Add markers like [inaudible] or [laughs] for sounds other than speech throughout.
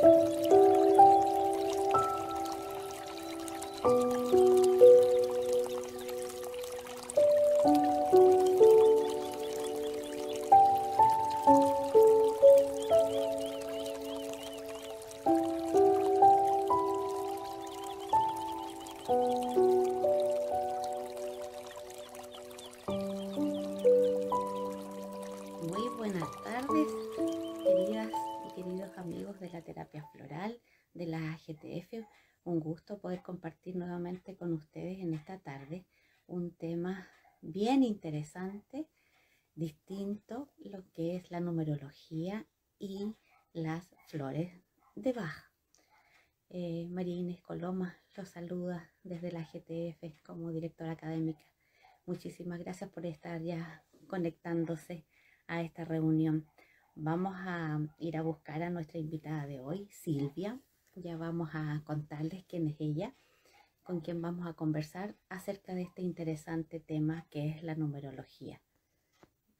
poder interesante, distinto, lo que es la numerología y las flores de Bach. Eh, María Inés Coloma los saluda desde la GTF como directora académica. Muchísimas gracias por estar ya conectándose a esta reunión. Vamos a ir a buscar a nuestra invitada de hoy, Silvia ya vamos a contarles quién es ella, con quien vamos a conversar acerca de este interesante tema que es la numerología.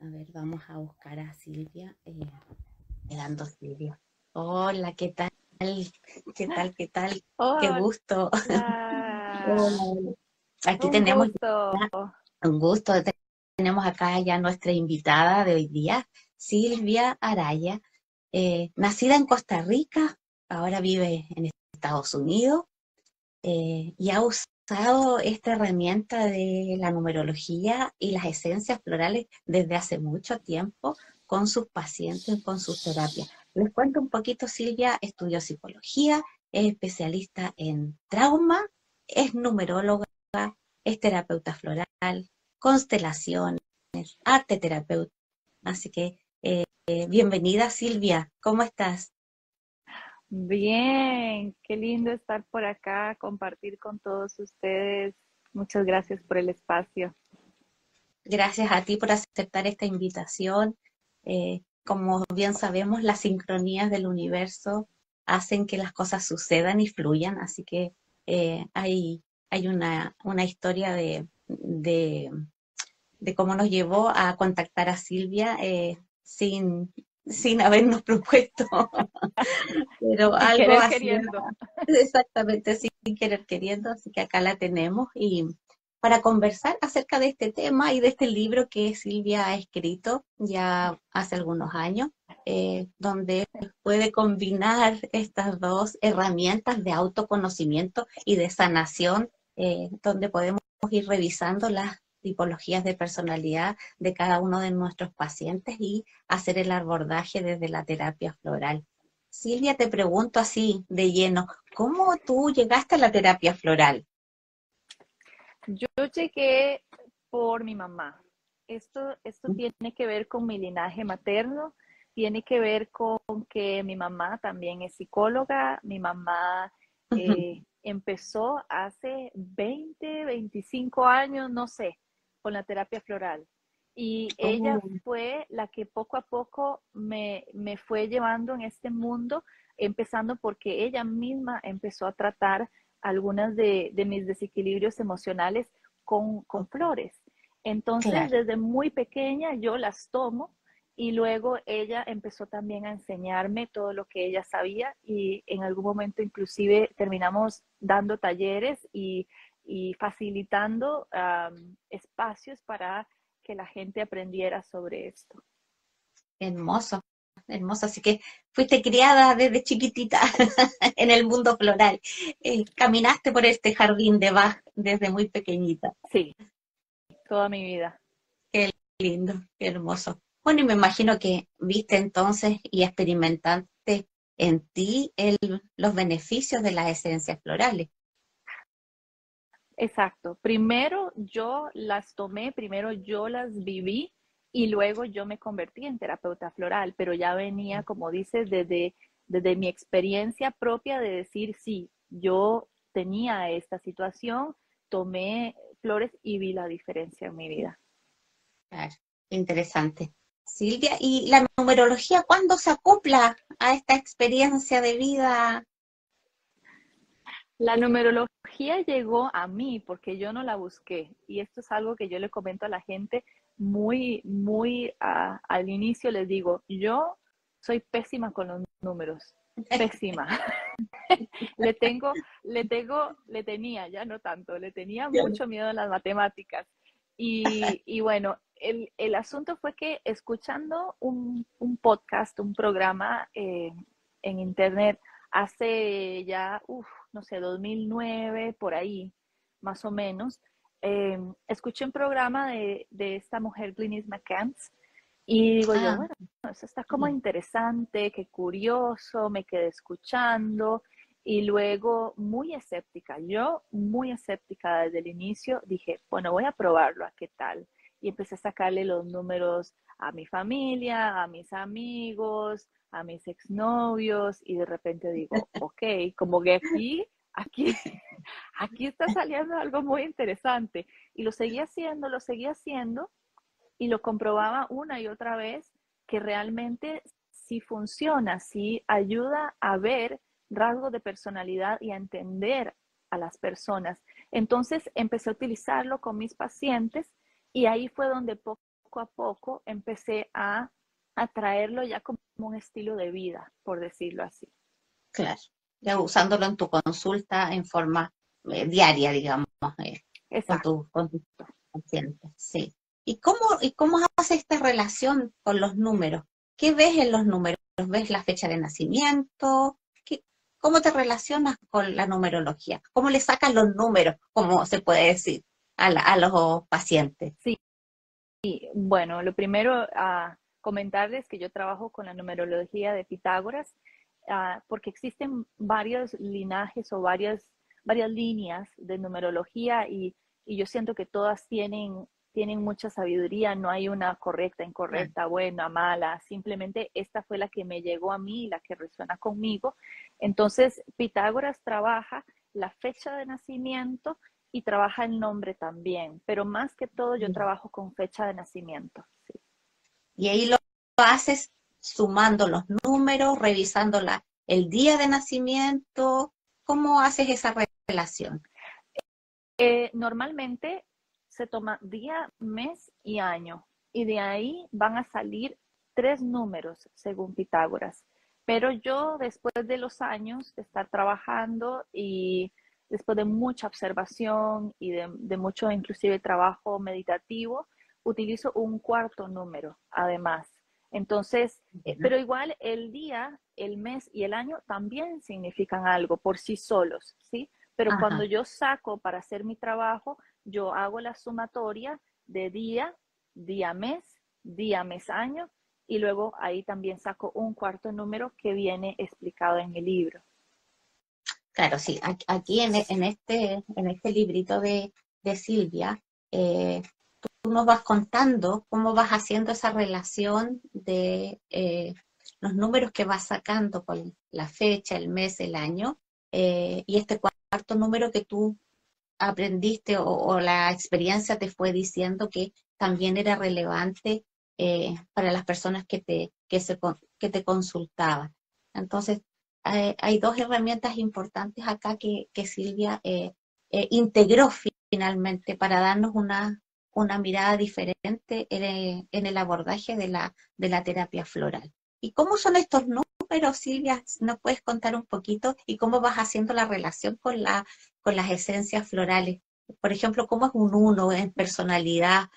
A ver, vamos a buscar a Silvia. Eh, Mirando Silvia. Hola, ¿qué tal? ¿Qué tal? ¿Qué tal? Qué gusto. Aquí un tenemos gusto. un gusto. Tenemos acá ya nuestra invitada de hoy día, Silvia Araya, eh, nacida en Costa Rica, ahora vive en Estados Unidos eh, y ha usado esta herramienta de la numerología y las esencias florales desde hace mucho tiempo con sus pacientes, con sus terapias. Les cuento un poquito, Silvia estudió psicología, es especialista en trauma, es numeróloga, es terapeuta floral, constelaciones, arte terapeuta. Así que eh, bienvenida Silvia, ¿cómo estás? Bien, qué lindo estar por acá, compartir con todos ustedes. Muchas gracias por el espacio. Gracias a ti por aceptar esta invitación. Eh, como bien sabemos, las sincronías del universo hacen que las cosas sucedan y fluyan, así que eh, hay, hay una, una historia de, de, cómo nos llevó a contactar a Silvia eh, sin, sin habernos [laughs] propuesto, pero algo así, queriendo. Exactamente, sin querer queriendo, así que acá la tenemos. Y para conversar acerca de este tema y de este libro que Silvia ha escrito ya hace algunos años, eh, donde puede combinar estas dos herramientas de autoconocimiento y de sanación, eh, donde podemos ir revisando las tipologías de personalidad de cada uno de nuestros pacientes y hacer el abordaje desde la terapia floral. Silvia, te pregunto así de lleno, ¿cómo tú llegaste a la terapia floral? Yo llegué por mi mamá. Esto, esto tiene que ver con mi linaje materno, tiene que ver con que mi mamá también es psicóloga, mi mamá eh, empezó hace 20, 25 años, no sé, con la terapia floral. Y ella oh. fue la que poco a poco me, fue llevando en este mundo, empezando porque ella misma empezó a tratar algunas de, mis desequilibrios emocionales con, flores. Entonces, desde muy pequeña yo las tomo y luego ella empezó también a enseñarme todo lo que ella sabía y en algún momento inclusive terminamos dando talleres y y facilitando espacios para que la gente aprendiera sobre esto. Hermoso, hermoso. Así que fuiste criada desde chiquitita [laughs] en el mundo floral. Eh, caminaste por este jardín de Bach desde muy pequeñita. Sí, toda mi vida. Qué lindo, qué hermoso. Bueno, y me imagino que viste entonces y experimentaste en ti los beneficios de las esencias florales. Exacto. Primero yo las tomé, primero yo las viví y luego yo me convertí en terapeuta floral, pero ya venía, como dices, desde, desde mi experiencia propia de decir, sí, yo tenía esta situación, tomé flores y vi la diferencia en mi vida. Claro, interesante. Silvia, ¿y la numerología cuándo se acopla a esta experiencia de vida la numerología llegó a mí porque yo no la busqué y esto es algo que yo le comento a la gente muy, muy al inicio les digo, yo soy pésima con los números. pésima. [laughs] le tengo, le tengo, le tenía, ya no tanto, le tenía mucho miedo a las matemáticas. Y, bueno, el, asunto fue que escuchando un, podcast, un programa eh, en internet hace ya, no sé, 2009, por ahí, más o menos, eh, escuché un programa de, esta mujer, Glynis McCants, y digo yo, ah. bueno, eso está como interesante, qué curioso, me quedé escuchando y luego muy escéptica. Yo muy escéptica desde el inicio dije, bueno, voy a probarlo, a qué tal. Y empecé a sacarle los números a mi familia, a mis amigos, a mis exnovios y de repente digo, [laughs] ok, como que aquí, aquí, [laughs] aquí está saliendo algo muy interesante. Y lo seguí haciendo, lo seguí haciendo y lo comprobaba una y otra vez que realmente sí funciona, sí ayuda a ver rasgos de personalidad y a entender a las personas. Entonces empecé a utilizarlo con mis pacientes y ahí fue donde poco a poco empecé a, traerlo ya como un estilo de vida, por decirlo así. Claro, ya usándolo en tu consulta en forma eh, diaria, digamos, eh, con, con tus pacientes. Sí. ¿Y cómo, ¿Y cómo hace esta relación con los números? ¿Qué ves en los números? ¿Ves la fecha de nacimiento? ¿Cómo te relacionas con la numerología? ¿Cómo le sacas los números, como se puede decir, a, los pacientes? Sí. bueno, lo primero a comentarles que yo trabajo con la numerología de Pitágoras, ah, porque existen varios linajes o varias, varias líneas de numerología y, y yo siento que todas tienen tienen mucha sabiduría, no hay una correcta, incorrecta, buena, mala, simplemente esta fue la que me llegó a mí, la que resuena conmigo. Entonces, Pitágoras trabaja la fecha de nacimiento y trabaja el nombre también, pero más que todo yo trabajo con fecha de nacimiento. Y ahí lo haces sumando los números, revisando la, el día de nacimiento, ¿cómo haces esa relación? Eh, normalmente se toma día, mes y año. Y de ahí van a salir tres números, según Pitágoras. Pero yo, después de los años de estar trabajando y después de mucha observación y de, mucho inclusive trabajo meditativo, utilizo un cuarto número, además. Entonces, eh, pero igual el día, el mes y el año también significan algo por sí solos, ¿sí? Pero cuando yo saco para hacer mi trabajo, yo hago la sumatoria de día, día, mes, día, mes, año, y luego ahí también saco un cuarto número que viene explicado en el libro. Claro, sí, aquí en, este, en este librito de, Silvia, eh, tú nos vas contando cómo vas haciendo esa relación de eh, los números que vas sacando con la fecha, el mes, el año, eh, y este cuarto número que tú aprendiste o, la experiencia te fue diciendo que también era relevante para las personas que te, que se, que te consultaban. Entonces, hay dos herramientas importantes acá que, que Silvia eh, eh, integró finalmente para darnos una, una mirada diferente en, en, el abordaje de la, de la terapia floral. ¿Y cómo son estos números, Silvia? ¿Nos puedes contar un poquito y cómo vas haciendo la relación con la con las esencias florales. Por ejemplo, ¿cómo es un uno en personalidad?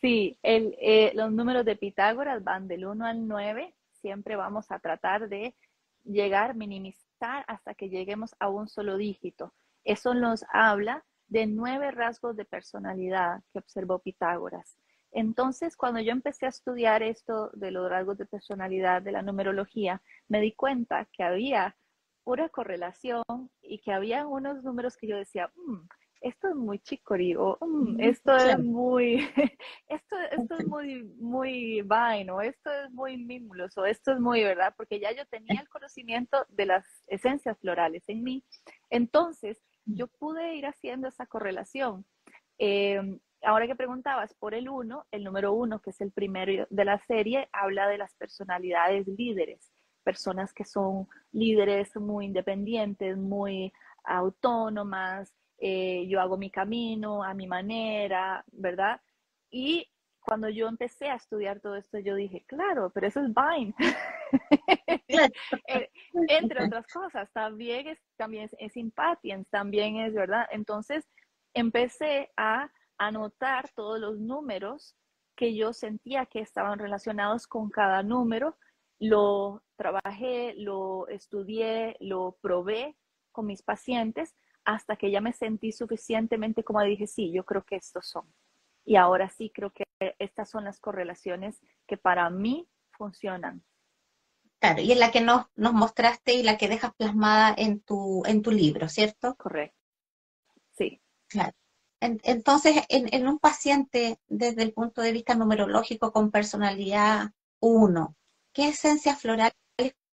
Sí, el, eh, los números de Pitágoras van del 1 al 9. Siempre vamos a tratar de llegar, minimizar hasta que lleguemos a un solo dígito. Eso nos habla de nueve rasgos de personalidad que observó Pitágoras. Entonces, cuando yo empecé a estudiar esto de los rasgos de personalidad de la numerología, me di cuenta que había pura correlación y que había unos números que yo decía, mm, esto es muy chicory o mm, esto es muy, [laughs] esto, esto es muy, muy vain o esto es muy mímulos o esto es muy, ¿verdad? Porque ya yo tenía el conocimiento de las esencias florales en mí. Entonces, yo pude ir haciendo esa correlación. Em, ahora que preguntabas por el uno, el número uno, que es el primero de la serie, habla de las personalidades líderes personas que son líderes muy independientes, muy autónomas, eh, yo hago mi camino a mi manera, ¿verdad? Y cuando yo empecé a estudiar todo esto, yo dije, claro, pero eso es Vine. [laughs] Eh, entre otras cosas, también es, también es, impatience, también es, ¿verdad? Entonces, empecé a anotar todos los números que yo sentía que estaban relacionados con cada número. Lo trabajé, lo estudié, lo probé con mis pacientes hasta que ya me sentí suficientemente como dije, sí, yo creo que estos son. Y ahora sí creo que estas son las correlaciones que para mí funcionan. Claro, y es la que nos, nos mostraste y la que dejas plasmada en tu, en tu libro, ¿cierto? Correcto. Sí. Claro. entonces, en, en, un paciente desde el punto de vista numerológico con personalidad 1, ¿qué esencias florales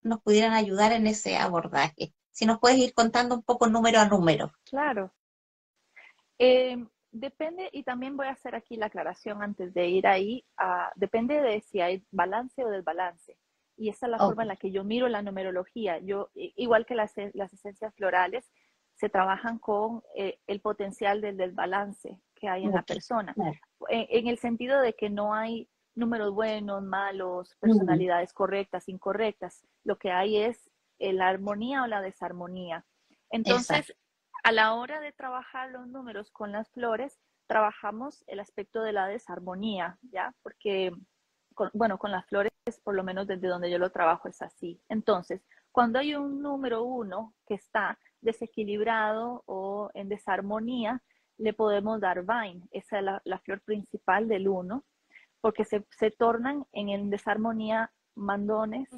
nos pudieran ayudar en ese abordaje? Si nos puedes ir contando un poco número a número. Claro. Eh, depende, y también voy a hacer aquí la aclaración antes de ir ahí, depende de si hay balance o desbalance. Y esa es la forma en la que yo miro la numerología. Yo, igual que las, las esencias florales, se trabajan con eh, el potencial del desbalance que hay en la persona. En, el sentido de que no hay números buenos, malos, personalidades correctas, incorrectas. Lo que hay es la armonía o la desarmonía. Entonces, a la hora de trabajar los números con las flores, trabajamos el aspecto de la desarmonía, ¿ya? Porque, bueno, con las flores, por lo menos desde donde yo lo trabajo, es así. Entonces, cuando hay un número uno que está desequilibrado o en desarmonía, le podemos dar vine. Esa es la, flor principal del uno, porque se, tornan en, desarmonía mandones,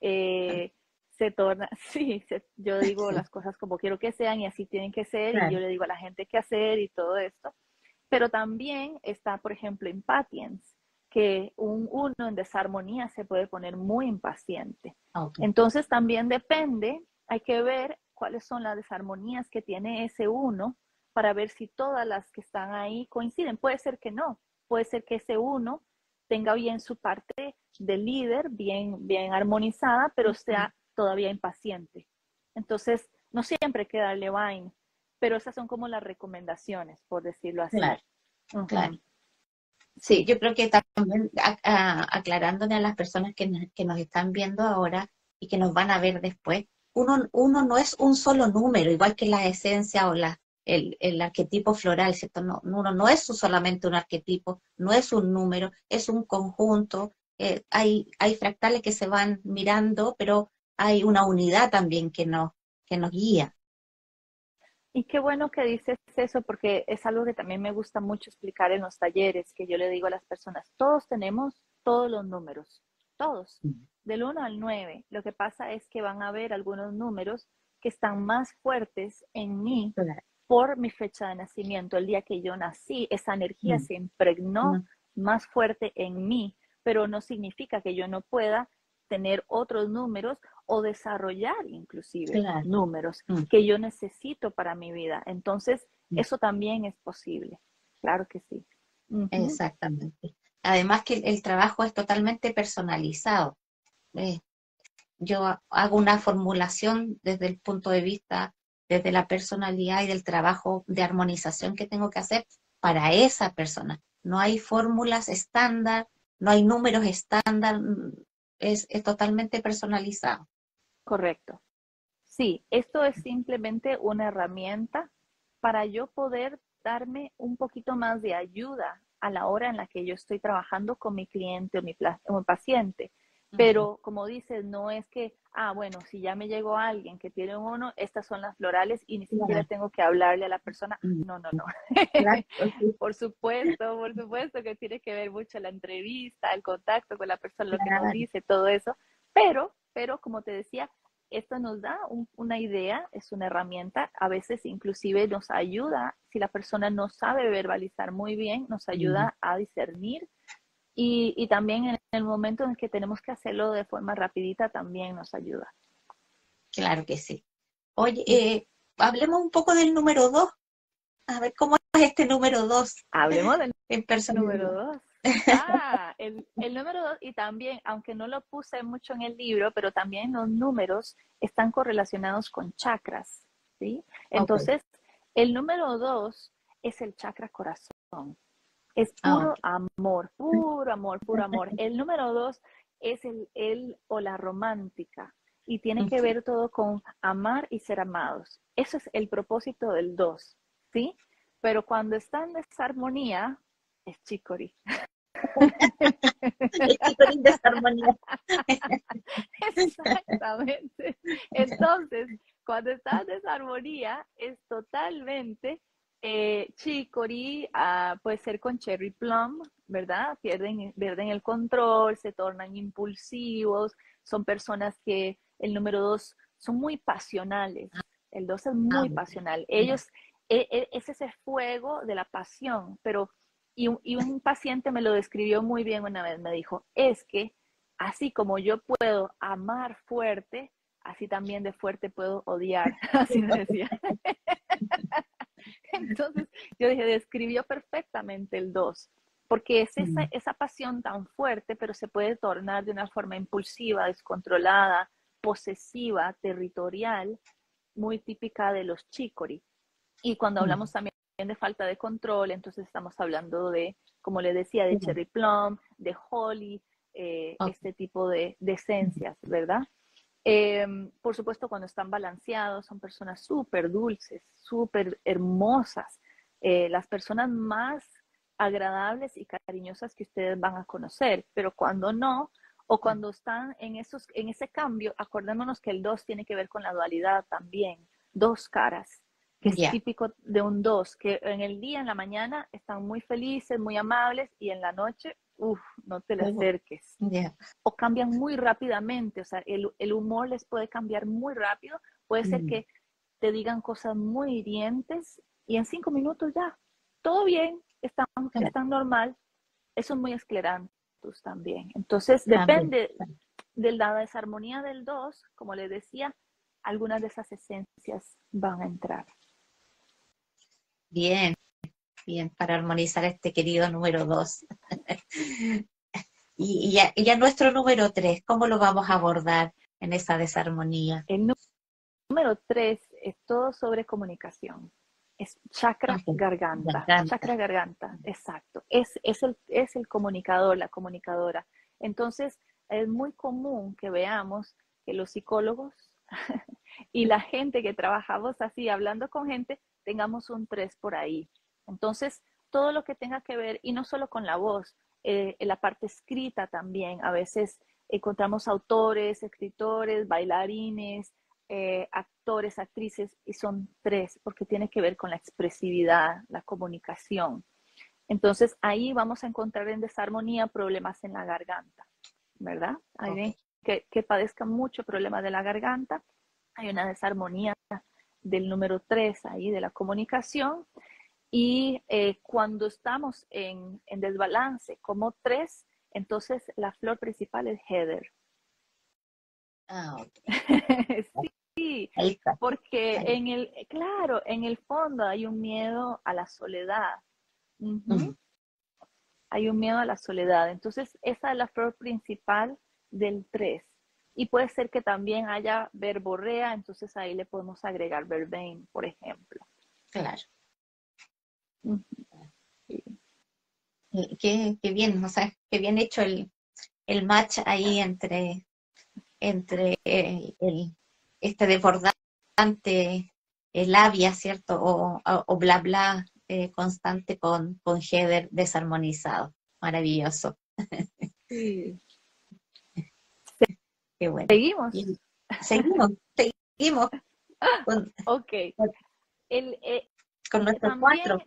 eh, se torna, [laughs] sí, yo digo las cosas como quiero que sean y así tienen que ser y yo le digo a la gente qué hacer y todo esto. Pero también está, por ejemplo, impatience, que un uno en desarmonía se puede poner muy impaciente. Entonces también depende, hay que ver cuáles son las desarmonías que tiene ese uno para ver si todas las que están ahí coinciden. Puede ser que no, puede ser que ese uno tenga bien su parte de líder, bien, bien armonizada, pero sea todavía impaciente. Entonces, no siempre hay que darle wine, pero esas son como las recomendaciones, por decirlo así. Claro, Sí, yo creo que también aclarándole a las personas que nos, están viendo ahora y que nos van a ver después, uno, uno no es un solo número, igual que la esencia o la, el, el, arquetipo floral, ¿cierto? No, uno no es solamente un arquetipo, no es un número, es un conjunto. Eh, hay, hay fractales que se van mirando, pero hay una unidad también que nos, que nos guía. Y qué bueno que dices eso, porque es algo que también me gusta mucho explicar en los talleres, que yo le digo a las personas, todos tenemos todos los números, todos, del 1 al 9. Lo que pasa es que van a haber algunos números que están más fuertes en mí por mi fecha de nacimiento, el día que yo nací, esa energía se impregnó más fuerte en mí, pero no significa que yo no pueda tener otros números o desarrollar inclusive números mm. que yo necesito para mi vida. Entonces, mm. eso también es posible. Claro que sí. Exactamente. Además que el, trabajo es totalmente personalizado. Eh, yo hago una formulación desde el punto de vista, desde la personalidad y del trabajo de armonización que tengo que hacer para esa persona. No hay fórmulas estándar, no hay números estándar, es, totalmente personalizado. Correcto. Sí, esto es simplemente una herramienta para yo poder darme un poquito más de ayuda a la hora en la que yo estoy trabajando con mi cliente o mi, paciente. Pero como dices, no es que, ah, bueno, si ya me llegó alguien que tiene uno, estas son las florales y ni siquiera tengo que hablarle a la persona. No, no, no. [laughs] por supuesto, por supuesto que tiene que ver mucho la entrevista, el contacto con la persona, lo que nos dice, todo eso. Pero, pero como te decía, esto nos da una idea, es una herramienta, a veces inclusive nos ayuda, si la persona no sabe verbalizar muy bien, nos ayuda a discernir y, también en el momento en que tenemos que hacerlo de forma rapidita también nos ayuda. Claro que sí. Oye, eh, hablemos un poco del número dos. A ver, ¿cómo es este número dos? Hablemos del [laughs] número dos. Ah, el, número dos, y también, aunque no lo puse mucho en el libro, pero también los números están correlacionados con chakras, ¿sí? Entonces, el número dos es el chakra corazón. Es ah, puro amor, puro amor, puro amor. [laughs] El número dos es el él o la romántica y tiene que ver todo con amar y ser amados. Eso es el propósito del 2, ¿sí? Pero cuando está en desarmonía, es chicory. es chicory desarmonía. [laughs] Exactamente. Entonces, cuando está en desarmonía, es totalmente eh, chicory, ah, puede ser con cherry plum, ¿verdad? Pierden, pierden el control, se tornan impulsivos, son personas que el número dos son muy pasionales. El dos es muy ah, pasional. Ellos, e, e, es ese fuego de la pasión, pero, y un, y un paciente me lo describió muy bien una vez, me dijo, es que así como yo puedo amar fuerte, así también de fuerte puedo odiar, [laughs] así me decía. [laughs] [laughs] Entonces, yo dije, describió perfectamente el dos porque es esa, mm. esa pasión tan fuerte, pero se puede tornar de una forma impulsiva, descontrolada, posesiva, territorial, muy típica de los chicori. Y cuando mm. hablamos también de falta de control, entonces estamos hablando de, como le decía, de cherry plum, de holly, eh, este tipo de, esencias, ¿verdad? Em, por supuesto, cuando están balanceados, son personas súper dulces, súper hermosas. Eh, las personas más agradables y cariñosas que ustedes van a conocer, pero cuando no, o cuando están en, esos, en ese cambio, acordémonos que el 2 tiene que ver con la dualidad también, dos caras, que es típico de un 2, que en el día, en la mañana, están muy felices, muy amables, y en la noche, uff, no te le acerques. O cambian muy rápidamente, o sea, el, el, humor les puede cambiar muy rápido, puede ser mm. que te digan cosas muy hirientes y en cinco minutos ya, todo bien, están, están normal, eso es muy esclerante también. Entonces, depende de la desarmonía del 2, como les decía, algunas de esas esencias van a entrar. Bien, bien, para armonizar este querido número 2. [laughs] y, ya, nuestro número 3, ¿cómo lo vamos a abordar en esa desarmonía? El número 3 es todo sobre comunicación es chakra garganta, chakra garganta, exacto. Es, es, el, es el comunicador, la comunicadora. Entonces, es muy común que veamos que los psicólogos [laughs] y la gente que trabajamos así, hablando con gente, tengamos un 3 por ahí. Entonces, todo lo que tenga que ver, y no solo con la voz, eh, en la parte escrita también, a veces encontramos autores, escritores, bailarines, eh, actores, actrices, y son tres, porque tiene que ver con la expresividad, la comunicación. Entonces ahí vamos a encontrar en desarmonía problemas en la garganta, ¿verdad? Hay que, que padezcan mucho problemas de la garganta. Hay una desarmonía del número tres ahí de la comunicación. Y eh, cuando estamos en, en desbalance como tres, entonces la flor principal es heather. Ah, okay. [laughs] sí, porque en el, claro, en el fondo hay un miedo a la soledad. Hay un miedo a la soledad. Entonces, esa es la flor principal del 3. Y puede ser que también haya verborrea, entonces ahí le podemos agregar verbein, por ejemplo. Claro. Qué, bien, o sea, qué bien hecho el, el match ahí entre, entre el, este desbordante eh, labia, ¿cierto? O, bla bla eh, constante con, con header desarmonizado. Maravilloso. Sí. [laughs] Qué bueno. Seguimos. seguimos, seguimos. [laughs] ok. El, eh, con nuestros cuatro.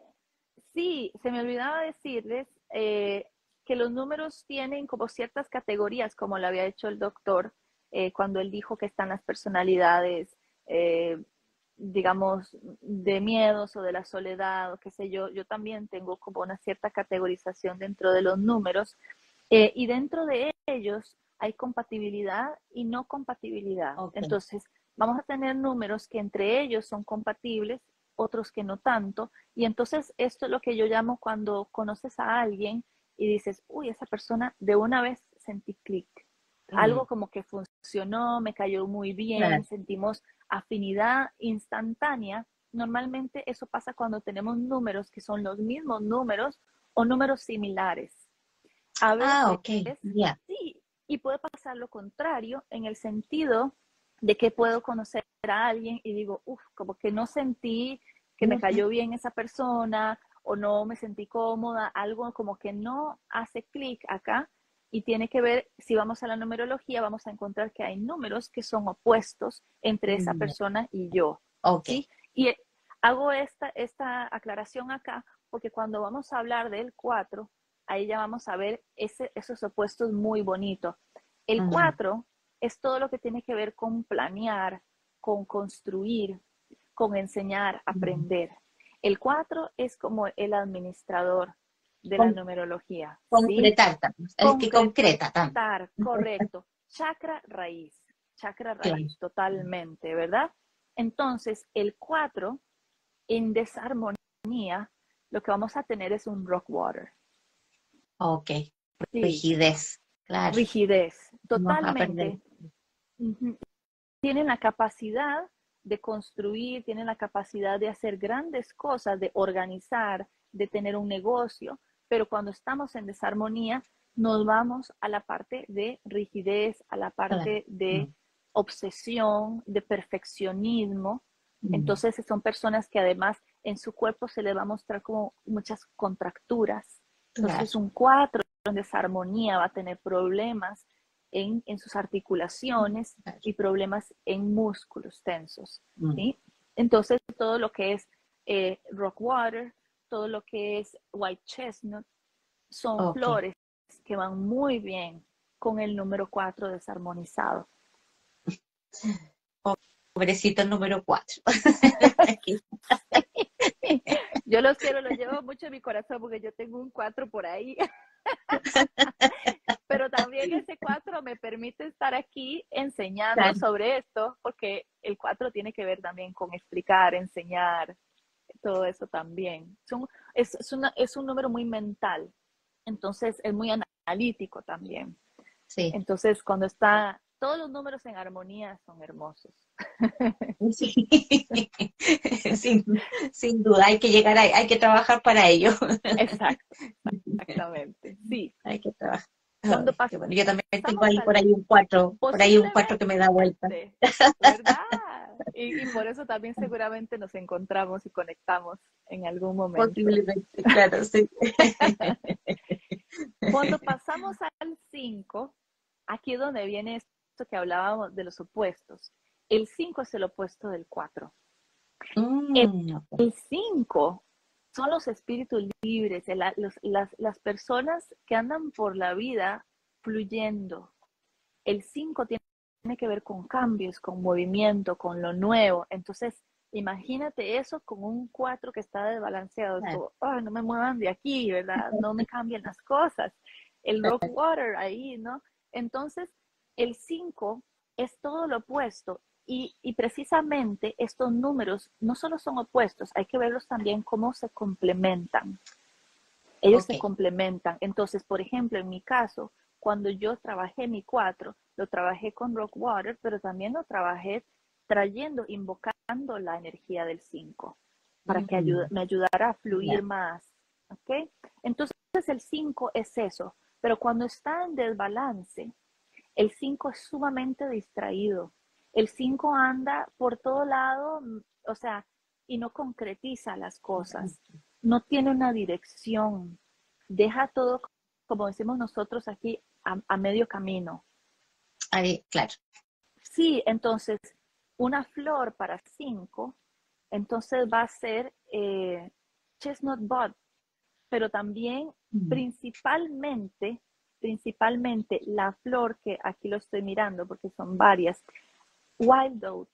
Sí, se me olvidaba decirles que los números tienen como ciertas categorías, como lo había hecho el doctor, eh, cuando él dijo que están las personalidades, eh, digamos, de miedos o de la soledad o qué sé yo, yo también tengo como una cierta categorización dentro de los números eh, y dentro de ellos hay compatibilidad y no compatibilidad. Entonces, vamos a tener números que entre ellos son compatibles, otros que no tanto, y entonces esto es lo que yo llamo cuando conoces a alguien y dices, uy, esa persona de una vez sentí clic algo como que funcionó, me cayó muy bien, sentimos afinidad instantánea. Normalmente eso pasa cuando tenemos números que son los mismos números o números similares. A ah, veces, sí, Y puede pasar lo contrario en el sentido de que puedo conocer a alguien y digo, uff, como que no sentí que me cayó bien esa persona o no me sentí cómoda, algo como que no hace clic acá y tiene que ver, si vamos a la numerología, vamos a encontrar que hay números que son opuestos entre esa persona y yo. Ok. Y hago esta, esta aclaración acá porque cuando vamos a hablar del 4, ahí ya vamos a ver ese, esos opuestos muy bonitos. El 4 es todo lo que tiene que ver con planear, con construir, con enseñar, aprender. El 4 es como el administrador de la numerología. Concretar, el que concreta también. Correcto. Chakra raíz, chakra raíz, totalmente, ¿verdad? Entonces, el 4, en desarmonía, lo que vamos a tener es un rock water. Ok. Rigidez, claro. Rigidez, totalmente. Tienen la capacidad de construir, tienen la capacidad de hacer grandes cosas, de organizar, de tener un negocio, pero cuando estamos en desarmonía, nos vamos a la parte de rigidez, a la parte de obsesión, de perfeccionismo. Entonces son personas que además en su cuerpo se le va a mostrar como muchas contracturas. Entonces un cuatro en desarmonía va a tener problemas en, sus articulaciones y problemas en músculos tensos. Entonces todo lo que es eh, rock water, todo lo que es white chestnut, son flores que van muy bien con el número 4 desarmonizado. Pobrecito el número 4. [laughs] yo los quiero, los llevo mucho en mi corazón porque yo tengo un 4 por ahí. [laughs] Pero también [laughs] ese 4 me permite estar aquí enseñando sobre esto, porque el 4 tiene que ver también con explicar, enseñar, todo eso también. Es, es, un número muy mental, entonces es muy analítico también. Sí. Entonces, cuando está todos los números en armonía son hermosos. [laughs] Sí. [laughs] sin, duda, hay que llegar, a, hay que trabajar para ello. Exacto, exactamente, sí. Hay que trabajar. Cuando yo también tengo ahí por ahí un cuatro, por ahí un cuatro que me da vuelta. ¿Verdad? Y, y, por eso también seguramente nos encontramos y conectamos en algún momento. Posiblemente, claro, sí. [laughs] Cuando pasamos al 5, aquí es donde viene que hablábamos de los opuestos. El 5 es el opuesto del 4. Mm, el 5 son los espíritus libres, las, las, personas que andan por la vida fluyendo. El 5 tiene, que ver con cambios, con movimiento, con lo nuevo. Entonces, imagínate eso con un 4 que está desbalanceado. no me muevan de aquí, ¿verdad? No me [laughs] cambien las cosas. El rock water ahí, ¿no? Entonces, el 5 es todo lo opuesto y, precisamente estos números no solo son opuestos, hay que verlos también cómo se complementan. Ellos se complementan. Entonces, por ejemplo, en mi caso, cuando yo trabajé mi 4, lo trabajé con Rock Water, pero también lo trabajé trayendo, invocando la energía del 5 para que me ayudara a fluir más. ¿Ok? Entonces, el 5 es eso, pero cuando está en desbalance, el 5 es sumamente distraído. El 5 anda por todo lado, o sea, y no concretiza las cosas. No tiene una dirección. Deja todo, como decimos nosotros aquí, a, medio camino. Ahí, claro. Sí, entonces, una flor para 5, entonces va a ser eh, chestnut bud, pero también principalmente principalmente la flor que aquí lo estoy mirando porque son varias, wild.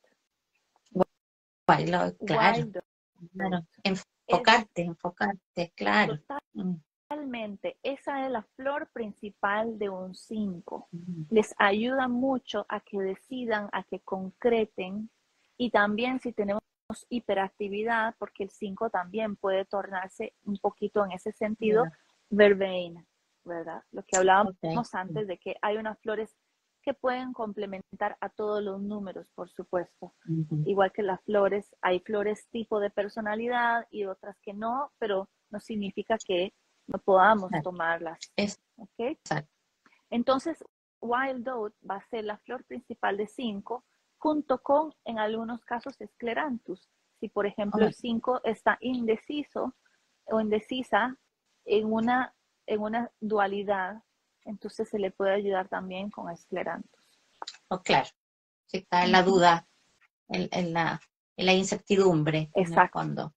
Wild oat, claro. Enfocarte, enfocarte, claro. Mm. Totalmente. Esa es la flor principal de un 5. Les ayuda mucho a que decidan, a que concreten y también si tenemos hiperactividad, porque el 5 también puede tornarse un poquito en ese sentido, verbeina. ¿verdad? Lo que hablábamos antes de que hay unas flores que pueden complementar a todos los números, por supuesto. Igual que las flores, hay flores tipo de personalidad y otras que no, pero no significa que no podamos tomarlas. ¿okay? Entonces, wild oat va a ser la flor principal de 5, junto con, en algunos casos, escleranthus. Si, por ejemplo, el 5 está indeciso o indecisa en una, en una dualidad, entonces se le puede ayudar también con escleranthus. Oh, claro, si está en la duda, en, la, en la, incertidumbre. Exacto.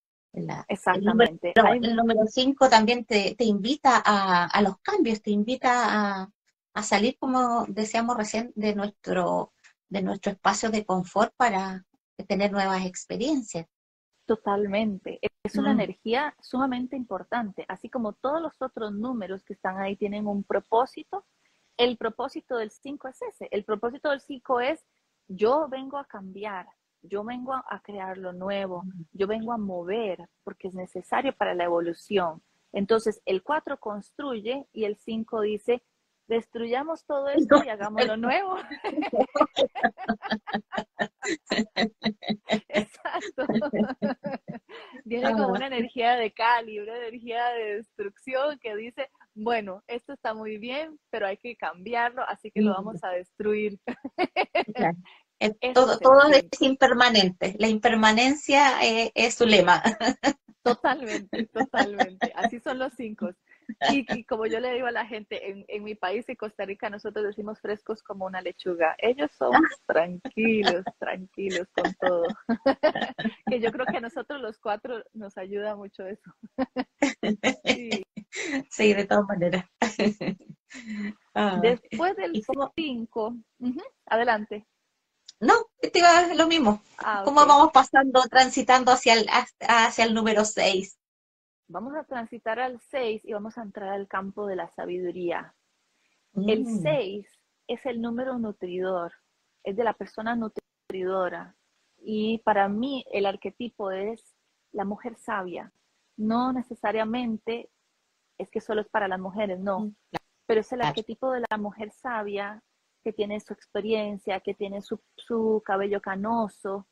Exactamente. El número 5 también te, invita a, los cambios, te invita a, a, salir, como decíamos recién, de nuestro, de nuestro espacio de confort para tener nuevas experiencias. Totalmente. Es una mm. energía sumamente importante. Así como todos los otros números que están ahí tienen un propósito, el propósito del 5 es ese. El propósito del 5 es yo vengo a cambiar, yo vengo a, crear lo nuevo, yo vengo a mover porque es necesario para la evolución. Entonces, el 4 construye y el 5 dice, destruyamos todo [laughs] esto y hagámoslo nuevo. [laughs] Exacto. [laughs] Viene como una energía de calibre, una energía de destrucción que dice, bueno, esto está muy bien, pero hay que cambiarlo, así que lo vamos a destruir. todo, todo es impermanente. La impermanencia eh, es su lema. Totalmente, totalmente. Así son los cinco. Y, como yo le digo a la gente, en, en, mi país, en Costa Rica, nosotros decimos frescos como una lechuga. Ellos son tranquilos, tranquilos con todo. [laughs] que yo creo que a nosotros los cuatro nos ayuda mucho eso. [laughs] sí. de todas maneras. [laughs] Después del cinco, adelante. No, te iba a lo mismo. Ah, ¿Cómo vamos pasando, transitando hacia el, hacia el número 6? Vamos a transitar al 6 y vamos a entrar al campo de la sabiduría. El 6 mm. es el número nutridor, es de la persona nutridora. Y para mí el arquetipo es la mujer sabia. No necesariamente es que solo es para las mujeres, no. Mm. Pero es el arquetipo de la mujer sabia que tiene su experiencia, que tiene su, cabello canoso,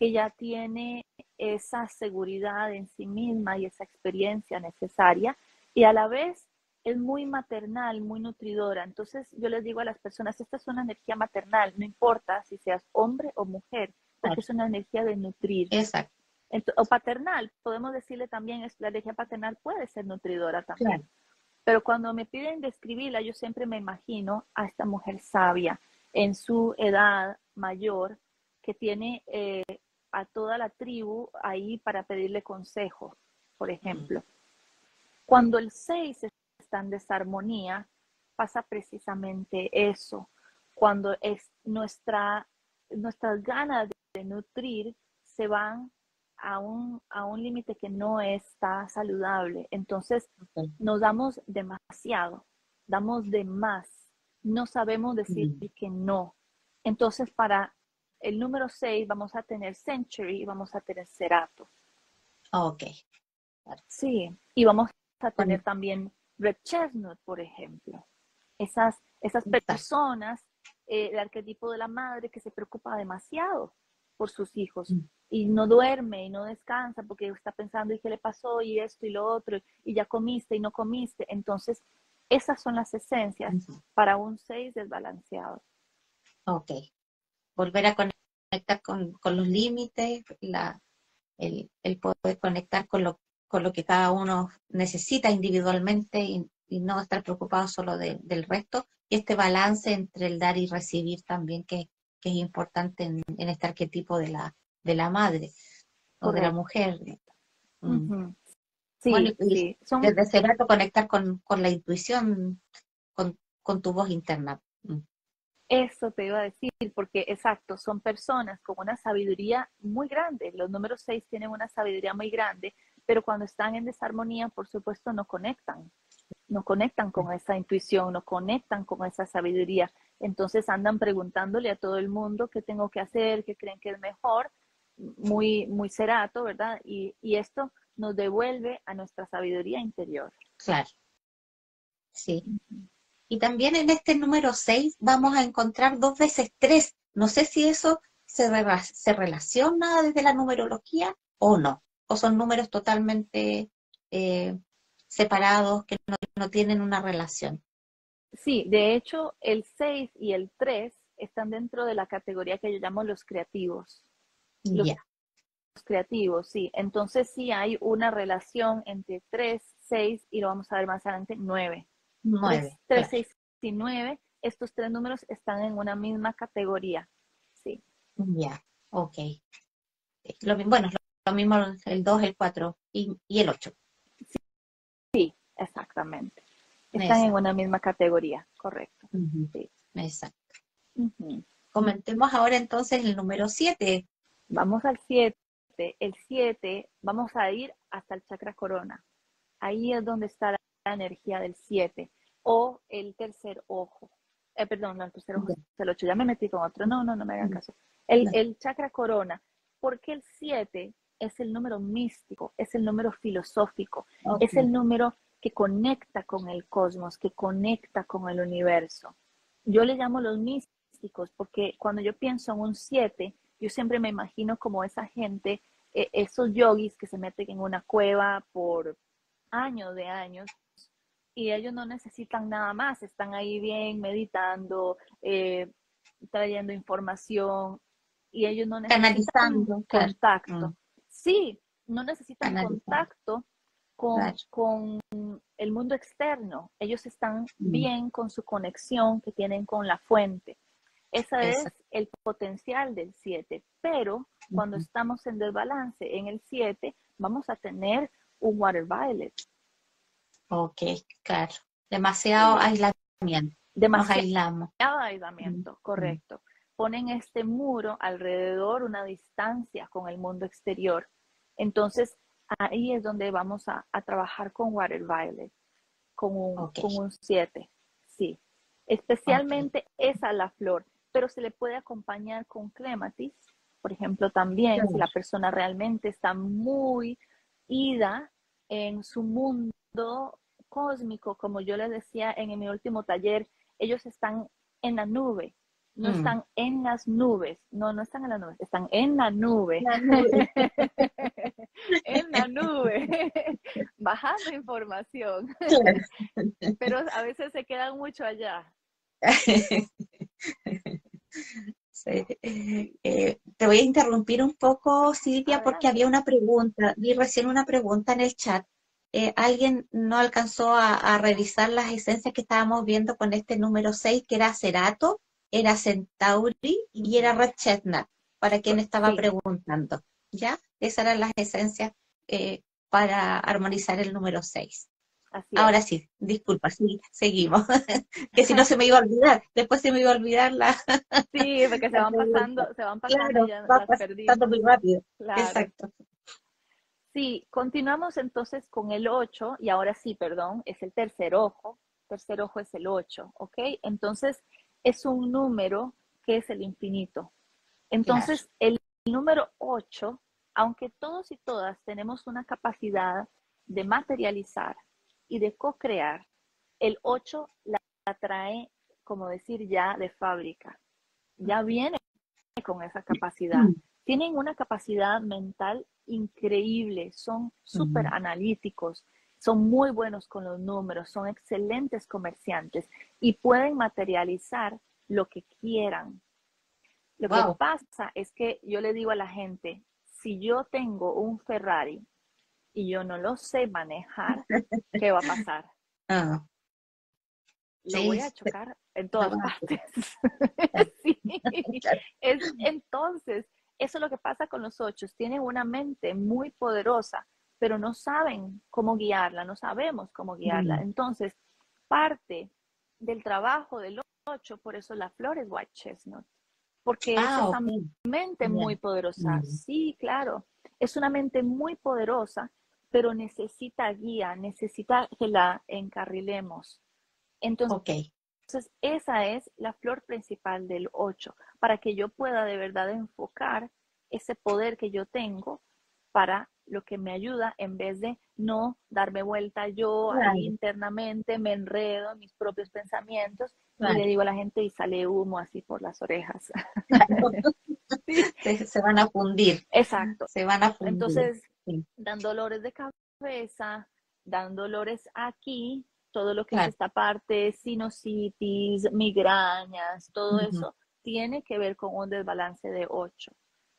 que ya tiene esa seguridad en sí misma y esa experiencia necesaria y a la vez es muy maternal, muy nutridora. Entonces yo les digo a las personas, esta es una energía maternal, no importa si seas hombre o mujer, porque es una energía de nutrir. Exacto. o paternal, podemos decirle también, la energía paternal puede ser nutridora también. Pero cuando me piden describirla, yo siempre me imagino a esta mujer sabia en su edad mayor que tiene eh, a toda la tribu ahí para pedirle consejo, por ejemplo. Cuando el 6 está en desarmonía, pasa precisamente eso. Cuando es nuestra, nuestras ganas de nutrir se van a un, a un límite que no está saludable. Entonces nos damos demasiado, damos de más, no sabemos decir que no. Entonces para el número 6 vamos a tener Century y vamos a tener Cerato. Ok. Sí, y vamos a tener también Red Chestnut, por ejemplo. Esas, esas personas, eh, el arquetipo de la madre que se preocupa demasiado por sus hijos mm. y no duerme y no descansa porque está pensando y qué le pasó y esto y lo otro y ya comiste y no comiste. Entonces, esas son las esencias para un 6 desbalanceado. Ok. Volver a conectar con, los límites, la, el, poder conectar con lo, con lo que cada uno necesita individualmente y, no estar preocupado solo del resto. Y este balance entre el dar y recibir también que, que es importante en, este arquetipo de la, de la madre o de la mujer. Mm. Sí, sí. Desde ese rato conectar con, la intuición, con, tu voz interna. Mm. Eso te iba a decir, porque exacto, son personas con una sabiduría muy grande. Los números 6 tienen una sabiduría muy grande, pero cuando están en desarmonía, por supuesto, no conectan. No conectan con esa intuición, no conectan con esa sabiduría. Entonces andan preguntándole a todo el mundo qué tengo que hacer, qué creen que es mejor, muy, muy cerato, ¿verdad? Y, esto nos devuelve a nuestra sabiduría interior. Claro. Sí. Y también en este número 6 vamos a encontrar dos veces tres. No sé si eso se, se relaciona desde la numerología o no. O son números totalmente eh, separados que no, no tienen una relación. Sí, de hecho, el 6 y el 3 están dentro de la categoría que yo llamo los creativos. Los, los creativos, sí. Entonces sí hay una relación entre 3, 6 y lo vamos a ver más adelante, 9. 9. 3, 6 y 9, estos tres números están en una misma categoría. Sí. Ya, ok. Lo, bueno, lo mismo el 2, el 4 y, y el 8. Sí, exactamente. Están en una misma categoría, correcto. sí. Exacto. Comentemos ahora entonces el número 7. Vamos al 7. El 7, vamos a ir hasta el chakra corona. Ahí es donde está la energía del 7 o el tercer ojo. Eh, perdón, no, el tercer ojo es el 8. Ya me metí con otro. No, no, no me hagan caso. El, el chakra corona. Porque el 7 es el número místico, es el número filosófico, es el número que conecta con el cosmos, que conecta con el universo. Yo le llamo los místicos porque cuando yo pienso en un 7, yo siempre me imagino como esa gente, eh, esos yogis que se meten en una cueva por años de años y ellos no necesitan nada más, están ahí bien meditando, eh, trayendo información y ellos no necesitan contacto. Mm. Sí, no necesitan contacto con, con, el mundo externo. Ellos están mm. bien con su conexión que tienen con la fuente. Ese es el potencial del 7. Pero cuando estamos en desbalance en el 7, vamos a tener un water violet. Ok, claro. Demasiado aislamiento. Demasiado aislamiento, correcto ponen este muro alrededor, una distancia con el mundo exterior. Entonces, ahí es donde vamos a, trabajar con Water Violet, con un 7. Sí, especialmente esa la flor, pero se le puede acompañar con clematis, por ejemplo, también si la persona realmente está muy ida en su mundo cósmico, como yo les decía en mi último taller, ellos están en la nube, no mm. están en las nubes, no, no están en las nubes, están en la nube. [laughs] en la nube, [laughs] bajando información. Pero a veces se quedan mucho allá. [laughs] Eh, te voy a interrumpir un poco, Silvia, porque había una pregunta, vi recién una pregunta en el chat. Eh, alguien no alcanzó a, a, revisar las esencias que estábamos viendo con este número 6, que era Cerato era Centauri y era Red para quien estaba preguntando. ¿Ya? Esas eran las esencias eh, para armonizar el número 6. Ahora sí, disculpa, sí, seguimos. [laughs] que si no se me iba a olvidar, después se me iba a olvidar la. sí, porque [laughs] se van pasando, se van pasando ya va pasando muy rápido. Exacto. Sí, continuamos entonces con el 8, y ahora sí, perdón, es el tercer ojo. Tercer ojo es el 8, ¿ok? Entonces, es un número que es el infinito. Entonces, el número 8, aunque todos y todas tenemos una capacidad de materializar y de co-crear, el 8 la, trae, como decir, ya de fábrica. Ya viene con esa capacidad. Mm. Tienen una capacidad mental increíble, son súper analíticos, son muy buenos con los números, son excelentes comerciantes y pueden materializar lo que quieran. Lo que pasa es que yo le digo a la gente, si yo tengo un Ferrari y yo no lo sé manejar, [laughs] ¿qué va a pasar? Ah. Lo voy a chocar en todas partes. [laughs] [laughs] es, entonces, eso es lo que pasa con los ocho. Tienen una mente muy poderosa, pero no saben cómo guiarla, no sabemos cómo guiarla. Mm. Entonces, parte del trabajo del 8, por eso la flor es white chestnut, porque es ah, una mente muy poderosa. Mm. Sí, claro, es una mente muy poderosa, pero necesita guía, necesita que la encarrilemos. Entonces, entonces esa es la flor principal del 8, para que yo pueda de verdad enfocar ese poder que yo tengo para lo que me ayuda en vez de no darme vuelta yo ahí internamente, me enredo en mis propios pensamientos y le digo a la gente y sale humo así por las orejas. [laughs] se, van a fundir. Exacto. Se van a fundir. Entonces, dan dolores de cabeza, dan dolores aquí todo lo que es esta parte, sinusitis, migrañas, todo eso tiene que ver con un desbalance de 8.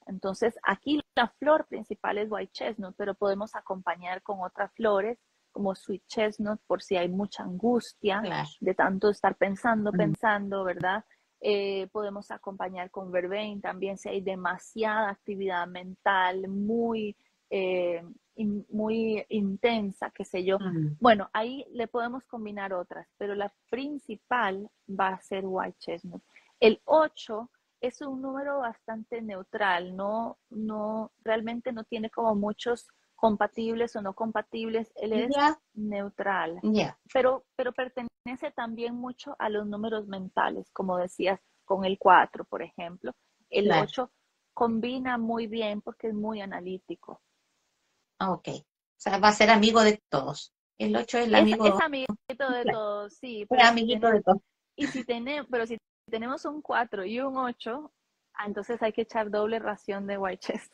Entonces, aquí la flor principal es white chestnut, pero podemos acompañar con otras flores como sweet chestnut por si hay mucha angustia de tanto estar pensando, pensando, ¿verdad? Eh, podemos acompañar con verbein también si hay demasiada actividad mental muy, eh, muy intensa, qué sé yo. Bueno, ahí le podemos combinar otras, pero la principal va a ser white chestnut. El 8 es un número bastante neutral, no, no, realmente no tiene como muchos compatibles o no compatibles, él es neutral, pero, pero pertenece también mucho a los números mentales, como decías, con el 4, por ejemplo. El 8 combina muy bien porque es muy analítico. Ok, o sea, va a ser amigo de todos. El 8 es el amigo. Es, amiguito de todos, sí. Pero amiguito de todos. Y si tenemos, pero si tenemos un 4 y un 8, ah, entonces hay que echar doble ración de white chest.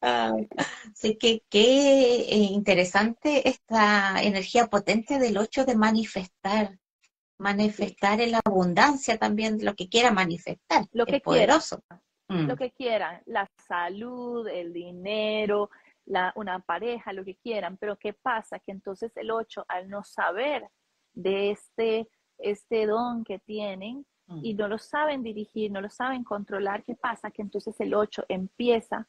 Así que qué eh, interesante esta energía potente del 8 de manifestar, manifestar en la abundancia también, lo que quiera manifestar, lo que poderoso. Mm. Lo que quieran, la salud, el dinero, la, una pareja, lo que quieran, pero ¿qué pasa? Que entonces el 8, al no saber de este, este don que tienen y mm. no lo saben dirigir, no lo saben controlar, ¿qué pasa? Que entonces el 8 empieza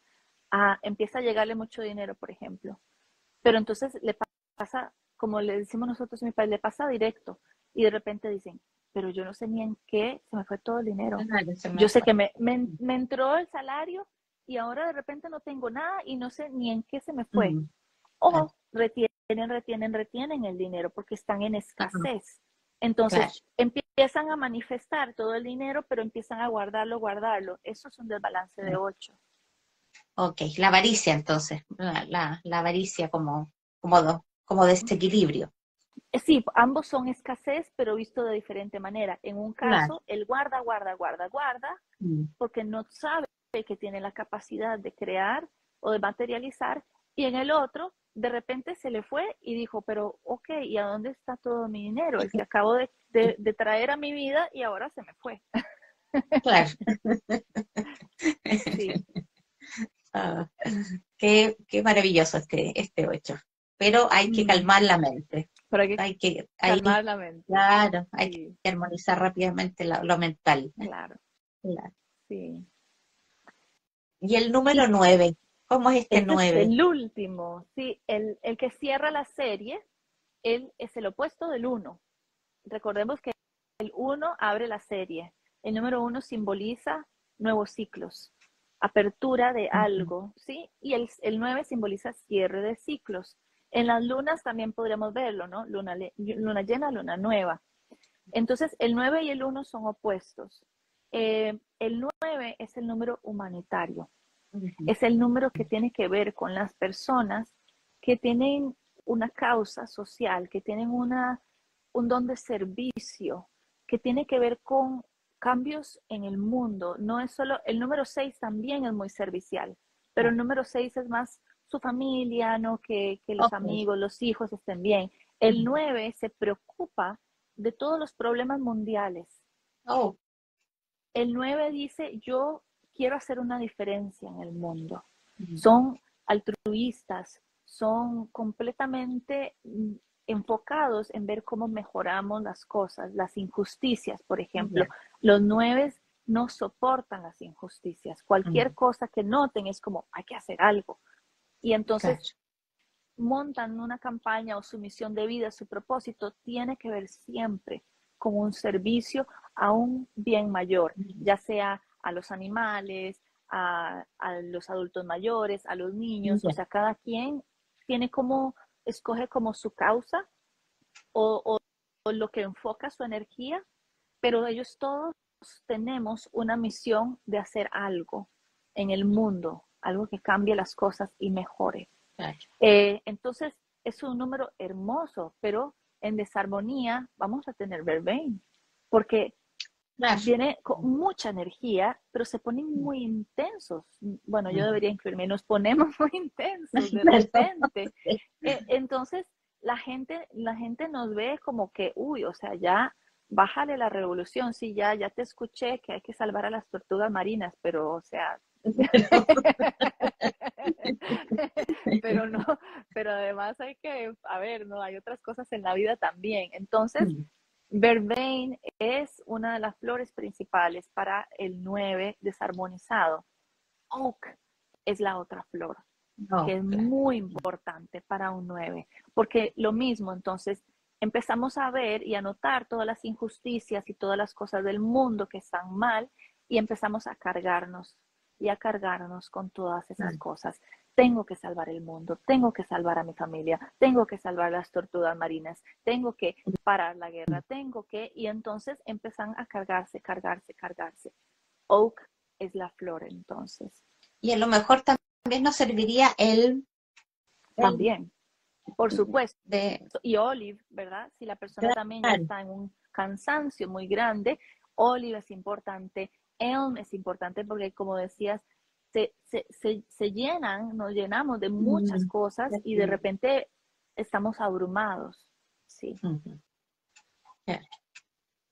a, empieza a llegarle mucho dinero, por ejemplo, pero entonces le pasa, como le decimos nosotros mi padre, le pasa directo y de repente dicen, pero yo no sé ni en qué se me fue todo el dinero. yo sé que me, me, me entró el salario y ahora de repente no tengo nada y no sé ni en qué se me fue. O retienen, retienen, retienen el dinero porque están en escasez. Entonces empiezan a manifestar todo el dinero, pero empiezan a guardarlo, guardarlo. Eso es un desbalance de 8. Ok, la avaricia entonces, la, la, avaricia como, como, como desequilibrio. Eh, sí, ambos son escasez, pero visto de diferente manera. En un caso, el guarda, guarda, guarda, guarda, mm. porque no sabe que tiene la capacidad de crear o de materializar, y en el otro, de repente se le fue y dijo, pero ok, ¿y a dónde está todo mi dinero? El que acabo de, de, traer a mi vida y ahora se me fue. Claro. Sí. [laughs] Ah, qué, qué, maravilloso este, este 8. Pero hay que mm. calmar la mente. Pero hay que, calmar la mente. Claro, hay que armonizar rápidamente lo mental. Claro. Claro. Sí. Y el número 9, ¿cómo es este, 9? Este es el último, sí, el, el, que cierra la serie, él es el opuesto del 1. Recordemos que el 1 abre la serie. El número 1 simboliza nuevos ciclos, apertura de algo, ¿sí? Y el, el 9 simboliza cierre de ciclos. En las lunas también podríamos verlo, ¿no? Luna, luna llena, luna nueva. Entonces, el 9 y el 1 son opuestos. Eh, el 9 es el número humanitario. Es el número que tiene que ver con las personas que tienen una causa social, que tienen una, un don de servicio, que tiene que ver con cambios en el mundo. No es solo, el número 6 también es muy servicial, pero el número 6 es más su familia, ¿no? que, los amigos, los hijos estén bien. El 9 se preocupa de todos los problemas mundiales. Oh. El 9 dice, yo quiero hacer una diferencia en el mundo. Son altruistas, son completamente mm, enfocados en ver cómo mejoramos las cosas, las injusticias, por ejemplo. Los nueve no soportan las injusticias. Cualquier cosa que noten es como, hay que hacer algo. Y entonces montan una campaña o su misión de vida, su propósito, tiene que ver siempre con un servicio a un bien mayor, ya sea a los animales, a, los adultos mayores, a los niños, o sea, cada quien tiene como, escoge como su causa o, lo que enfoca su energía, pero ellos todos tenemos una misión de hacer algo en el mundo, algo que cambie las cosas y mejore. Eh, entonces, es un número hermoso, pero en desarmonía vamos a tener verbain, porque Viene con mucha energía, pero se ponen muy intensos. Bueno, yo debería incluirme, nos ponemos [laughs] muy intensos de repente. [laughs] E, entonces, la gente, la gente nos ve como que, uy, o sea, ya bájale la revolución, sí, ya, ya te escuché que hay que salvar a las tortugas marinas, pero, o sea, [laughs] pero no, pero además hay que, a ver, no, hay otras cosas en la vida también. Entonces, Vervain es una de las flores principales para el 9 desarmonizado. Oak es la otra flor, que es muy importante para un 9, porque lo mismo, entonces, empezamos a ver y a notar todas las injusticias y todas las cosas del mundo que están mal y empezamos a cargarnos y a cargarnos con todas esas cosas. Tengo que salvar el mundo, tengo que salvar a mi familia, tengo que salvar las tortugas marinas, tengo que parar la guerra, tengo que, y entonces empiezan a cargarse, cargarse, cargarse. Oak es la flor entonces. Y a lo mejor también nos serviría el... También, por supuesto. De... Y olive, ¿verdad? Si la persona también está en un cansancio muy grande, olive es importante, Elm es importante porque, como decías, se, se, llenan, nos llenamos de muchas cosas y de repente estamos abrumados. Sí.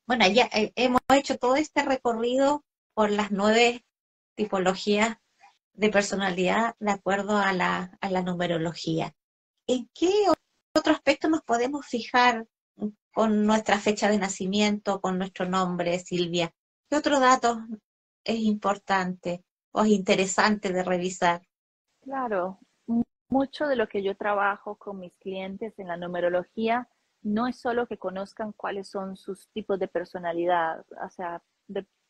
Bueno, ya eh, hemos hecho todo este recorrido por las nueve tipologías de personalidad de acuerdo a la, a la numerología. ¿En qué otro aspecto nos podemos fijar con nuestra fecha de nacimiento, con nuestro nombre, Silvia? ¿Qué otro dato es importante o es interesante de revisar? Claro, mucho de lo que yo trabajo con mis clientes en la numerología no es solo que conozcan cuáles son sus tipos de personalidad, o sea,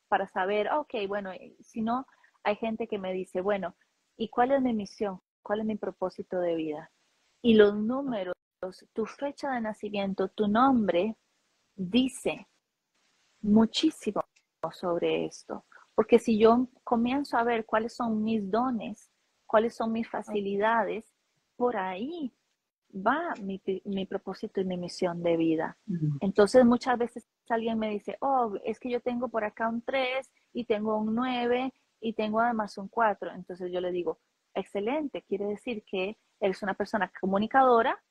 para saber, ah, ok, bueno, eh, si no, hay gente que me dice, bueno, ¿y cuál es mi misión? ¿Cuál es mi propósito de vida? Y los números, tu fecha de nacimiento, tu nombre, dice muchísimo sobre esto. Porque si yo comienzo a ver cuáles son mis dones, cuáles son mis facilidades, por ahí va mi, propósito y mi misión de vida. Entonces muchas veces alguien me dice, oh, es que yo tengo por acá un 3 y tengo un 9 y tengo además un 4. Entonces yo le digo, excelente, quiere decir que eres una persona comunicadora,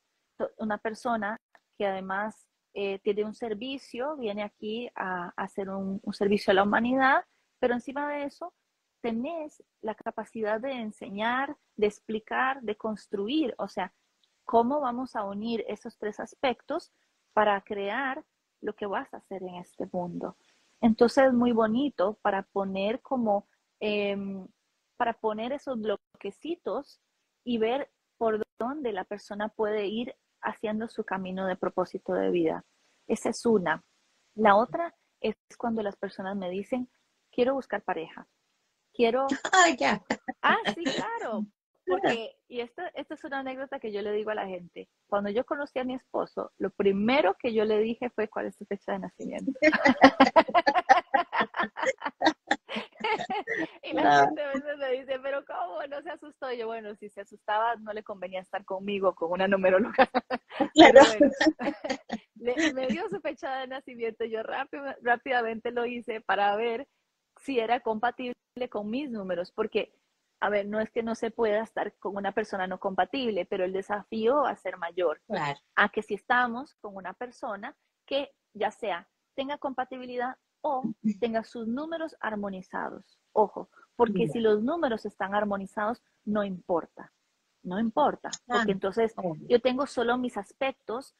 una persona que además eh, tiene un servicio, viene aquí a, hacer un, servicio a la humanidad, pero encima de eso tenés la capacidad de enseñar, de explicar, de construir, o sea, cómo vamos a unir esos tres aspectos para crear lo que vas a hacer en este mundo. Entonces es muy bonito para poner como, em, para poner esos bloquecitos y ver por dónde la persona puede ir haciendo su camino de propósito de vida. Esa es una. La otra es cuando las personas me dicen, quiero buscar pareja. Quiero... [laughs] Ah, ya. Ah, sí, claro. [laughs] Porque, y esto, esto es una anécdota que yo le digo a la gente. Cuando yo conocí a mi esposo, lo primero que yo le dije fue cuál es su fecha de nacimiento. [laughs] [laughs] y la gente a veces me dice, pero ¿cómo no se asustó? Y yo, bueno, si se asustaba, no le convenía estar conmigo con una numeróloga. [laughs] Claro. [laughs] me dio su fecha de nacimiento, yo rápidamente lo hice para ver si era compatible con mis números, porque, a ver, no es que no se pueda estar con una persona no compatible, pero el desafío va a ser mayor. A que si estamos con una persona que ya sea tenga compatibilidad o tenga sus números armonizados. Ojo, porque si los números están armonizados, no importa. No importa, porque entonces yo tengo solo mis aspectos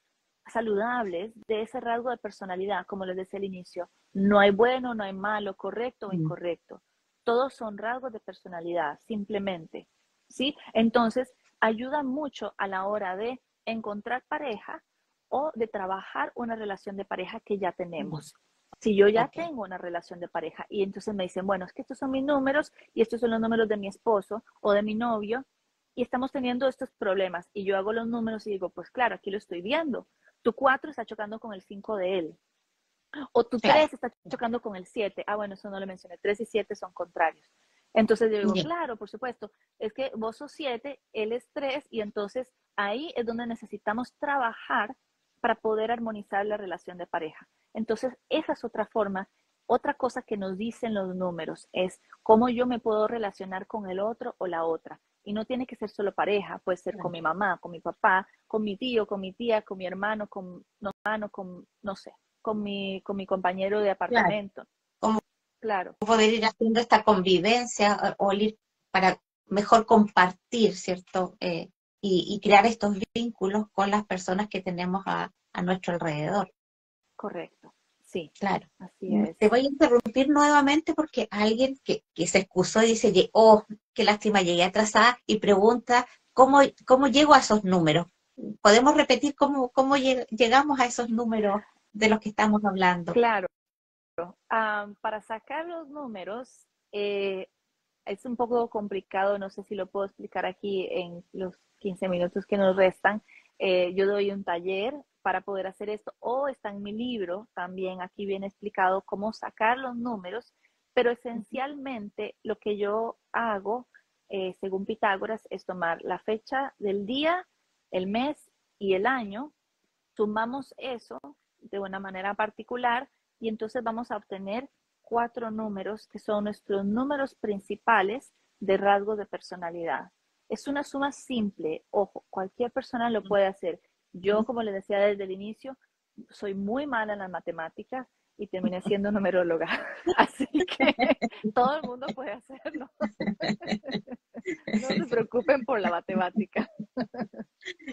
saludables de ese rasgo de personalidad, como les decía al inicio. No hay bueno, no hay malo, correcto o incorrecto. Todos son rasgos de personalidad, simplemente. ¿Sí? Entonces, ayuda mucho a la hora de encontrar pareja o de trabajar una relación de pareja que ya tenemos. Si yo ya tengo una relación de pareja y entonces me dicen, bueno, es que estos son mis números y estos son los números de mi esposo o de mi novio y estamos teniendo estos problemas y yo hago los números y digo, pues claro, aquí lo estoy viendo. Tu 4 está chocando con el 5 de él. O tu 3 está chocando con el 7. Ah, bueno, eso no lo mencioné. 3 y 7 son contrarios. Entonces yo digo, claro, por supuesto, es que vos sos 7, él es 3 y entonces ahí es donde necesitamos trabajar para poder armonizar la relación de pareja. Entonces, esa es otra forma Otra cosa que nos dicen los números es cómo yo me puedo relacionar con el otro o la otra. Y no tiene que ser solo pareja, puede ser con mi mamá, con mi papá, con mi tío, con mi tía, con mi hermano, con no, hermano, con no sé, con mi, con mi compañero de apartamento. Claro. Poder ir haciendo esta convivencia o ir para mejor compartir, ¿cierto? Eh, y, crear estos vínculos con las personas que tenemos a, a nuestro alrededor. Correcto. Sí, claro. Así es. Te voy a interrumpir nuevamente porque alguien que, se excusó y dice, oh, qué lástima, llegué atrasada y pregunta, ¿cómo, cómo llego a esos números? ¿Podemos repetir cómo, cómo llegamos a esos números de los que estamos hablando? Claro. para sacar los números eh, es un poco complicado, no sé si lo puedo explicar aquí en los 15 minutos que nos restan. Eh, yo doy un taller para poder hacer esto. O está en mi libro, también aquí viene explicado cómo sacar los números, pero esencialmente lo que yo hago, eh, según Pitágoras, es tomar la fecha del día, el mes y el año, sumamos eso de una manera particular y entonces vamos a obtener cuatro números que son nuestros números principales de rasgos de personalidad. Es una suma simple, ojo, cualquier persona lo puede hacer. Yo, como les decía desde el inicio, soy muy mala en las matemáticas y terminé siendo numeróloga. [laughs] Así que todo el mundo puede hacerlo. [laughs] No se preocupen por la matemática.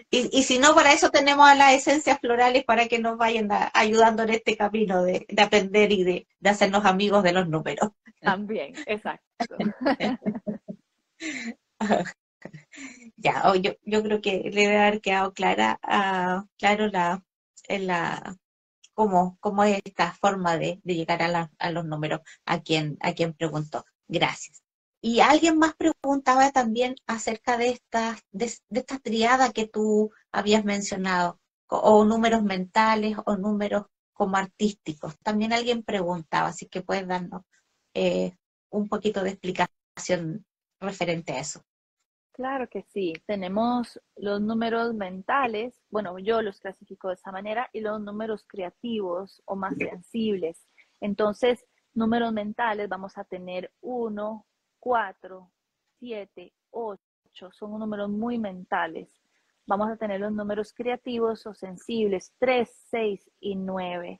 Y, si no, para eso tenemos a las esencias florales para que nos vayan ayudando en este camino de, aprender y de, de, hacernos amigos de los números. También, exacto. [laughs] [laughs] ya, oh, yo, creo que le debe haber quedado clara, uh, claro la, la cómo, cómo es esta forma de, de llegar a, a, los números a quien, a quien preguntó. Gracias. Y alguien más preguntaba también acerca de esta, de, esta triada que tú habías mencionado, o números mentales o números como artísticos. También alguien preguntaba, así que puedes darnos eh, un poquito de explicación referente a eso. Claro que sí. Tenemos los números mentales, bueno, yo los clasifico de esa manera, y los números creativos o más sensibles. Entonces, números mentales vamos a tener 1, 4, 7, 8, son números muy mentales. Vamos a tener los números creativos o sensibles, 3, 6 y 9.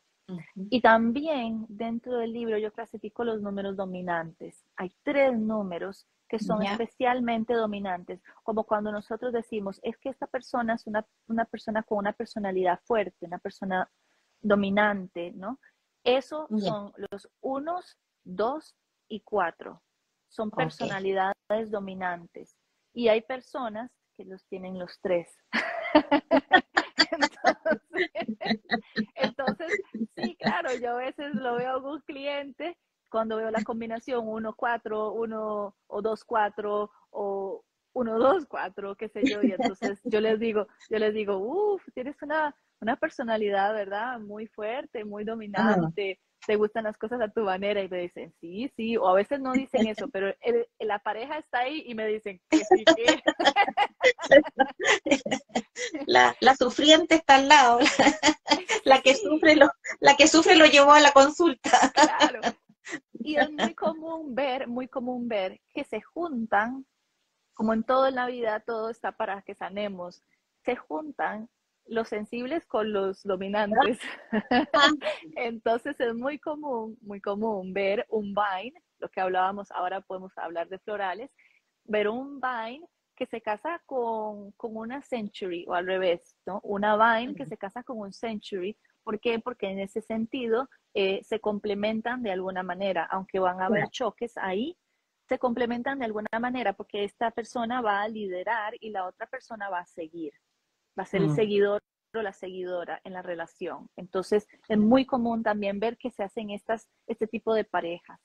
Y también dentro del libro yo clasifico los números dominantes. Hay tres números que son especialmente dominantes, como cuando nosotros decimos, es que esta persona es una, persona con una personalidad fuerte, una persona dominante, ¿no? Eso son los unos, dos y cuatro. Son personalidades dominantes. Y hay personas que los tienen los tres. [laughs] [laughs] entonces, sí, claro, yo a veces lo veo a algún cliente cuando veo la combinación 1-4, 1 o 2-4 o 1-2-4, qué sé yo, y entonces yo les digo, yo les digo, uff, tienes una, una personalidad, ¿verdad? Muy fuerte, muy dominante, te gustan las cosas a tu manera y me dicen, sí, sí, o a veces no dicen eso, pero la pareja está ahí y me dicen, ¿qué, sí, qué? La, la, sufriente está al lado, la, que sufre lo, la que sufre lo llevó a la consulta. Claro, y es muy común ver, muy común ver que se juntan, como en todo en la vida, todo está para que sanemos, se juntan los sensibles con los dominantes. [laughs] Entonces es muy común, muy común ver un vine, lo que hablábamos, ahora podemos hablar de florales, ver un vine que se casa con, con una century o al revés, ¿no? Una vine que se casa con un century. ¿Por qué? Porque en ese sentido eh, se complementan de alguna manera, aunque van a haber choques ahí, se complementan de alguna manera porque esta persona va a liderar y la otra persona va a seguir, va a ser el seguidor o la seguidora en la relación. Entonces, es muy común también ver que se hacen estas, este tipo de parejas.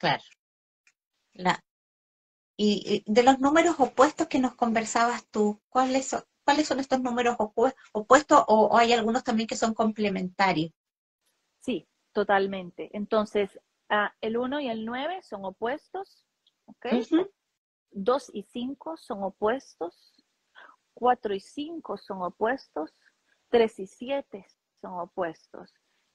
Claro. La, y, de los números opuestos que nos conversabas tú, ¿cuáles son, ¿cuáles son estos números opuestos o hay algunos también que son complementarios? Sí, totalmente. Entonces, ah, el 1 y el 9 son opuestos, ¿ok? 2 y 5 son opuestos, 4 y 5 son opuestos, 3 y 7 son opuestos.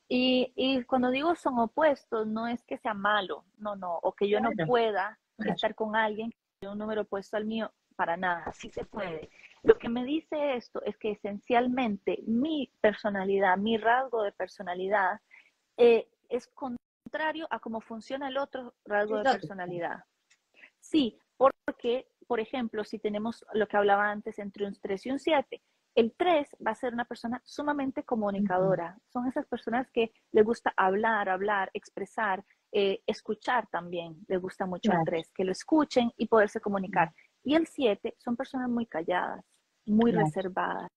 Y, y, cuando digo son opuestos, no es que sea malo, no, no, o que yo no pueda estar con alguien que tiene un número opuesto al mío, para nada, sí se puede. Lo que me dice esto es que esencialmente mi personalidad, mi rasgo de personalidad, eh, es contrario a cómo funciona el otro rasgo de personalidad. Sí, porque, por ejemplo, si tenemos lo que hablaba antes entre un 3 y un 7, el 3 va a ser una persona sumamente comunicadora. Son esas personas que le gusta hablar, hablar, expresar, eh, escuchar también. Le gusta mucho el 3, que lo escuchen y poderse comunicar. Y el 7 son personas muy calladas, muy reservadas,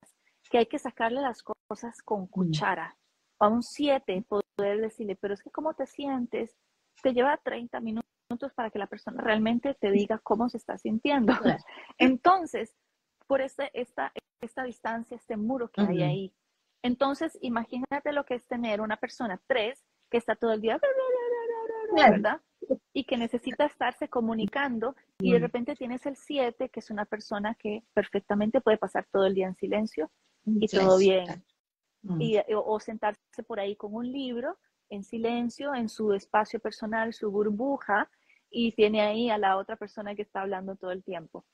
que hay que sacarle las cosas con cuchara. A un 7 poder decirle, pero es que cómo te sientes, te lleva 30 minutos para que la persona realmente te diga cómo se está sintiendo. [laughs] Entonces, por este, esta, esta distancia, este muro que hay ahí. Entonces, imagínate lo que es tener una persona, tres, que está todo el día, Y que necesita estarse comunicando y de repente tienes el siete, que es una persona que perfectamente puede pasar todo el día en silencio y todo bien. Y, o sentarse por ahí con un libro en silencio, en su espacio personal, su burbuja, y tiene ahí a la otra persona que está hablando todo el tiempo.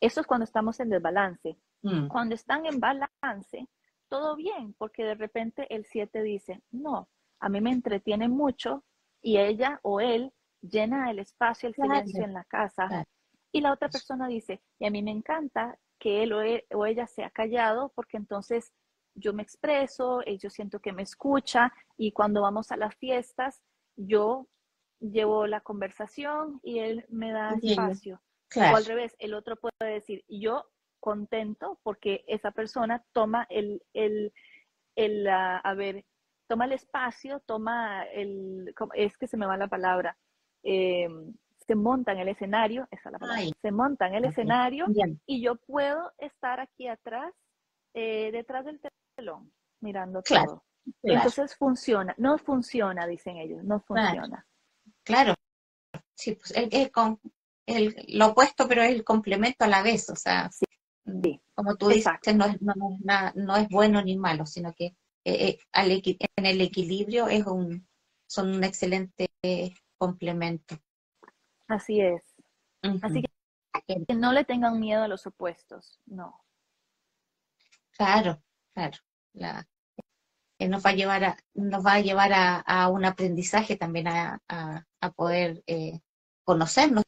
Eso es cuando estamos en desbalance. Mm. Cuando están en balance, todo bien, porque de repente el 7 dice, no, a mí me entretiene mucho y ella o él llena el espacio, el silencio en la casa. Y la otra persona dice, y a mí me encanta que él o, e, o ella sea callado porque entonces yo me expreso, yo siento que me escucha y cuando vamos a las fiestas, yo llevo la conversación y él me da espacio. O al revés, el otro puede decir, yo contento porque esa persona toma el, el, el uh, a ver, toma el espacio, toma el, es que se me va la palabra, eh, se monta en el escenario, esa es la palabra, se monta en el escenario y yo puedo estar aquí atrás, eh, detrás del telón, mirando todo. Entonces funciona, no funciona, dicen ellos, no funciona. Claro, sí, pues es, con, el, lo opuesto, pero es el complemento a la vez, o sea, sí, como tú dices, no es, no, es bueno ni malo, sino que eh, eh, en el equilibrio es un, son un excelente complemento. Así es. Así que, que no le tengan miedo a los opuestos, no. Claro, claro. La, nos va a llevar a, nos va a llevar a, un aprendizaje también a, a poder eh, conocernos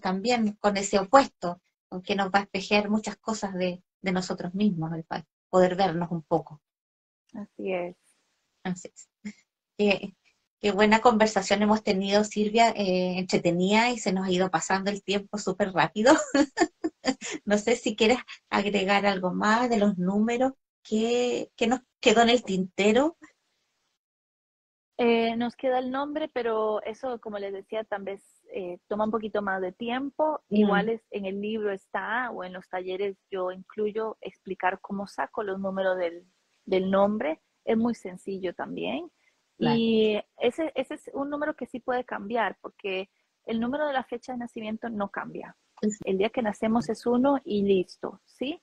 también con ese opuesto, que nos va a espejear muchas cosas de, nosotros mismos, el poder vernos un poco. Así es. Así es. [laughs] Qué, buena conversación hemos tenido, Silvia, eh, entretenida y se nos ha ido pasando el tiempo súper rápido. [laughs] no sé si quieres agregar algo más de los números que, que nos quedó en el tintero eh, nos queda el nombre, pero eso, como les decía, tal vez eh, toma un poquito más de tiempo. Igual es, en el libro está, o en los talleres yo incluyo explicar cómo saco los números del, del nombre. Es muy sencillo también. Y ese, ese es un número que sí puede cambiar, porque el número de la fecha de nacimiento no cambia. El día que nacemos es uno y listo, ¿sí?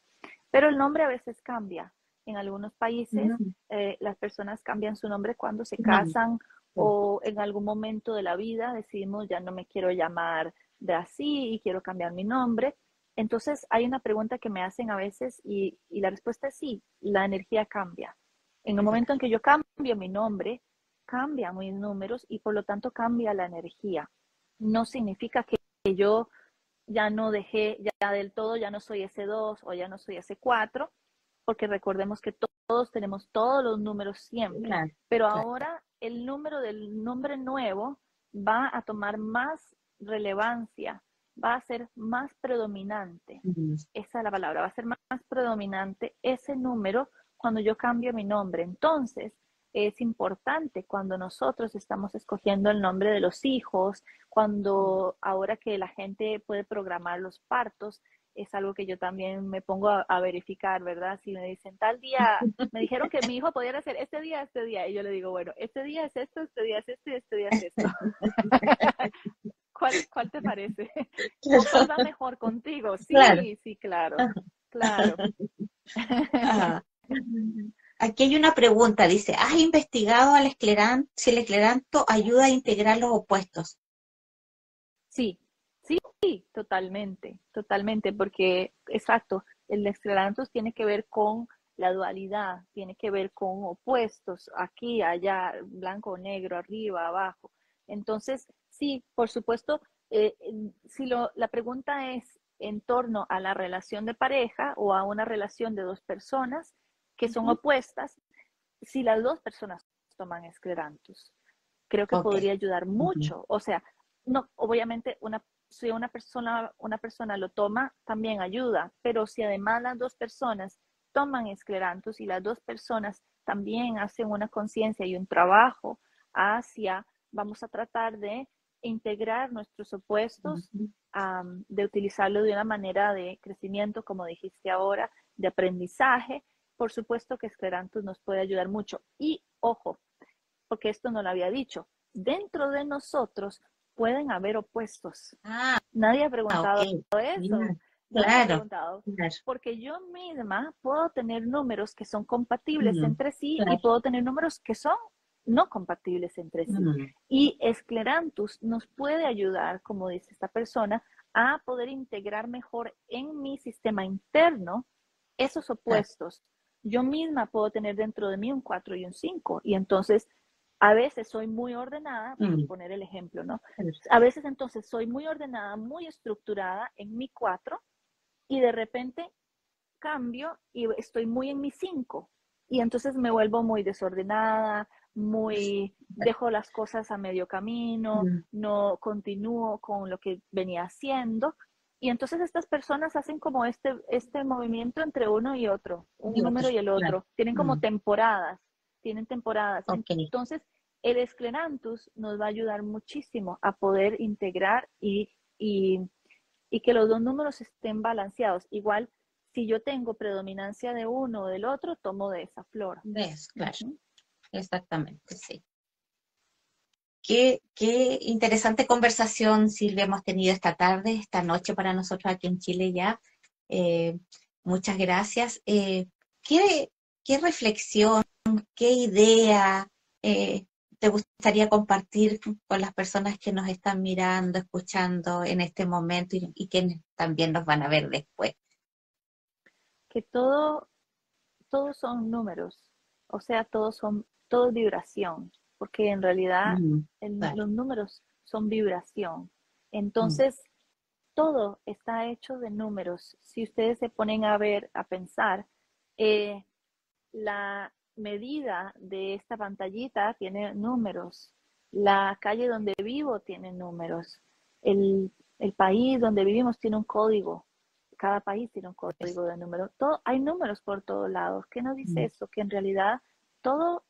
Pero el nombre a veces cambia. En algunos países eh, las personas cambian su nombre cuando se casan o en algún momento de la vida decidimos ya no me quiero llamar de así y quiero cambiar mi nombre. Entonces hay una pregunta que me hacen a veces y, y la respuesta es sí, la energía cambia. En el momento en que yo cambio mi nombre, cambian mis números y por lo tanto cambia la energía. No significa que yo ya no dejé, ya del todo, ya no soy ese 2 o ya no soy ese 4, porque recordemos que todos tenemos todos los números siempre, pero ahora el número del nombre nuevo va a tomar más relevancia, va a ser más predominante. Esa es la palabra, va a ser más, predominante ese número cuando yo cambio mi nombre. Entonces, es importante cuando nosotros estamos escogiendo el nombre de los hijos, cuando ahora que la gente puede programar los partos, es algo que yo también me pongo a, verificar, ¿verdad? Si me dicen tal día, [laughs] me dijeron que mi hijo podía hacer este día, este día, y yo le digo, bueno, este día es esto, este día es esto y este día es esto. [laughs] ¿Cuál, ¿Cuál, te parece? [laughs] [laughs] ¿Cuál va mejor contigo? Sí, sí, claro, claro. aquí hay una pregunta, dice, ¿has investigado al escleranto, si el escleranto ayuda a integrar los opuestos? Sí, sí, totalmente, totalmente, porque, exacto, el escleranto tiene que ver con la dualidad, tiene que ver con opuestos, aquí, allá, blanco negro, arriba, abajo. Entonces, sí, por supuesto, eh, si lo, la pregunta es en torno a la relación de pareja o a una relación de dos personas que son opuestas, si las dos personas toman esclerantus, creo que podría ayudar mucho. O sea, no, obviamente una, si una persona, una persona lo toma, también ayuda, pero si además las dos personas toman esclerantus y las dos personas también hacen una conciencia y un trabajo hacia, vamos a tratar de integrar nuestros opuestos, de utilizarlo de una manera de crecimiento, como dijiste ahora, de aprendizaje. Por supuesto que Esclerantus nos puede ayudar mucho. Y ojo, porque esto no lo había dicho, dentro de nosotros pueden haber opuestos. Ah, Nadie ha preguntado eso. Claro, Porque yo misma puedo tener números que son compatibles entre sí y puedo tener números que son no compatibles entre sí. Y Esclerantus nos puede ayudar, como dice esta persona, a poder integrar mejor en mi sistema interno esos opuestos. Yo misma puedo tener dentro de mí un 4 y un 5 y entonces a veces soy muy ordenada, por poner el ejemplo, ¿no? A veces entonces soy muy ordenada, muy estructurada en mi 4 y de repente cambio y estoy muy en mi 5 y entonces me vuelvo muy desordenada, muy, dejo las cosas a medio camino, no continúo con lo que venía haciendo. Y entonces estas personas hacen como este, este movimiento entre uno y otro, un número y el otro. Tienen como temporadas, tienen temporadas. Entonces, el esclerantus nos va a ayudar muchísimo a poder integrar y, y, y que los dos números estén balanceados. Igual, si yo tengo predominancia de uno o del otro, tomo de esa flor. Exactamente, sí. Qué, qué, interesante conversación, Silvia, hemos tenido esta tarde, esta noche para nosotros aquí en Chile ya. Eh, muchas gracias. Eh, ¿qué, ¿qué, reflexión, qué idea eh, te gustaría compartir con las personas que nos están mirando, escuchando en este momento y, y que también nos van a ver después? Que todo, todos son números, o sea, todos son todo vibración, porque en realidad los números son vibración. Entonces, todo está hecho de números. Si ustedes se ponen a ver, a pensar, eh, la medida de esta pantallita tiene números, la calle donde vivo tiene números, el, el país donde vivimos tiene un código, cada país tiene un código de números. Todo, hay números por todos lados. ¿Qué nos dice eso? Que en realidad todo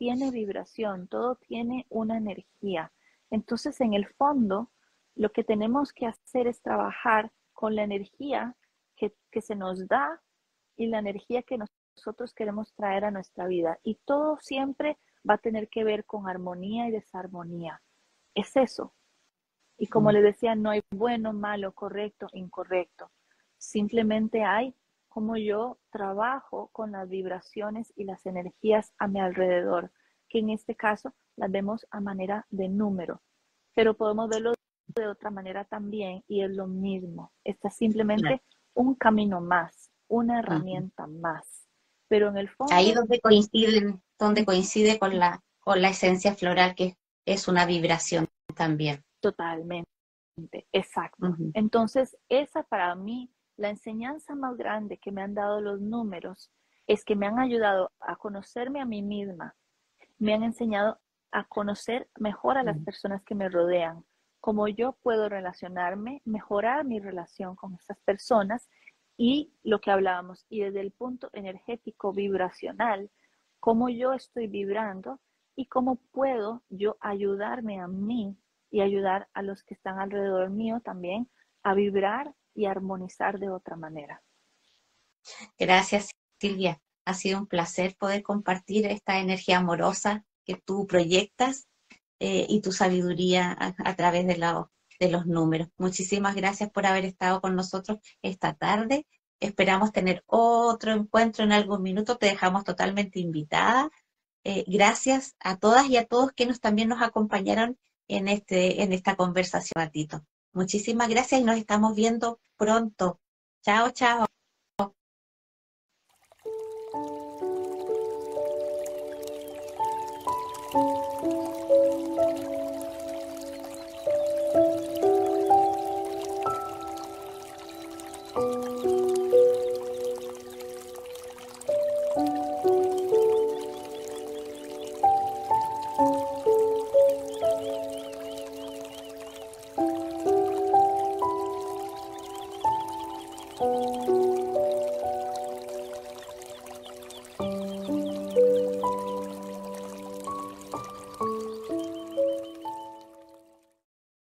tiene vibración, todo tiene una energía. Entonces, en el fondo, lo que tenemos que hacer es trabajar con la energía que, se nos da y la energía que nosotros queremos traer a nuestra vida. Y todo siempre va a tener que ver con armonía y desarmonía. Es eso. Y como les decía, no hay bueno, malo, correcto, incorrecto. Simplemente hay cómo yo trabajo con las vibraciones y las energías a mi alrededor, que en este caso las vemos a manera de número, pero podemos verlo de otra manera también y es lo mismo. Está simplemente un camino más, una herramienta más. Pero en el fondo... Ahí donde coinciden, donde coincide con la, con la esencia floral, que es una vibración también. Totalmente, exacto. Entonces, esa para mí la enseñanza más grande que me han dado los números es que me han ayudado a conocerme a mí misma, me han enseñado a conocer mejor a las personas que me rodean, cómo yo puedo relacionarme, mejorar mi relación con esas personas y lo que hablábamos, y desde el punto energético vibracional, cómo yo estoy vibrando y cómo puedo yo ayudarme a mí y ayudar a los que están alrededor mío también a vibrar y armonizar de otra manera. Gracias, Silvia. Ha sido un placer poder compartir esta energía amorosa que tú proyectas eh, y tu sabiduría a, través de, la, de los números. Muchísimas gracias por haber estado con nosotros esta tarde. Esperamos tener otro encuentro en algún minuto. Te dejamos totalmente invitada. Eh, gracias a todas y a todos que nos, también nos acompañaron en, este, en esta conversación, Matito. Muchísimas gracias y nos estamos viendo pronto. Chao, chao.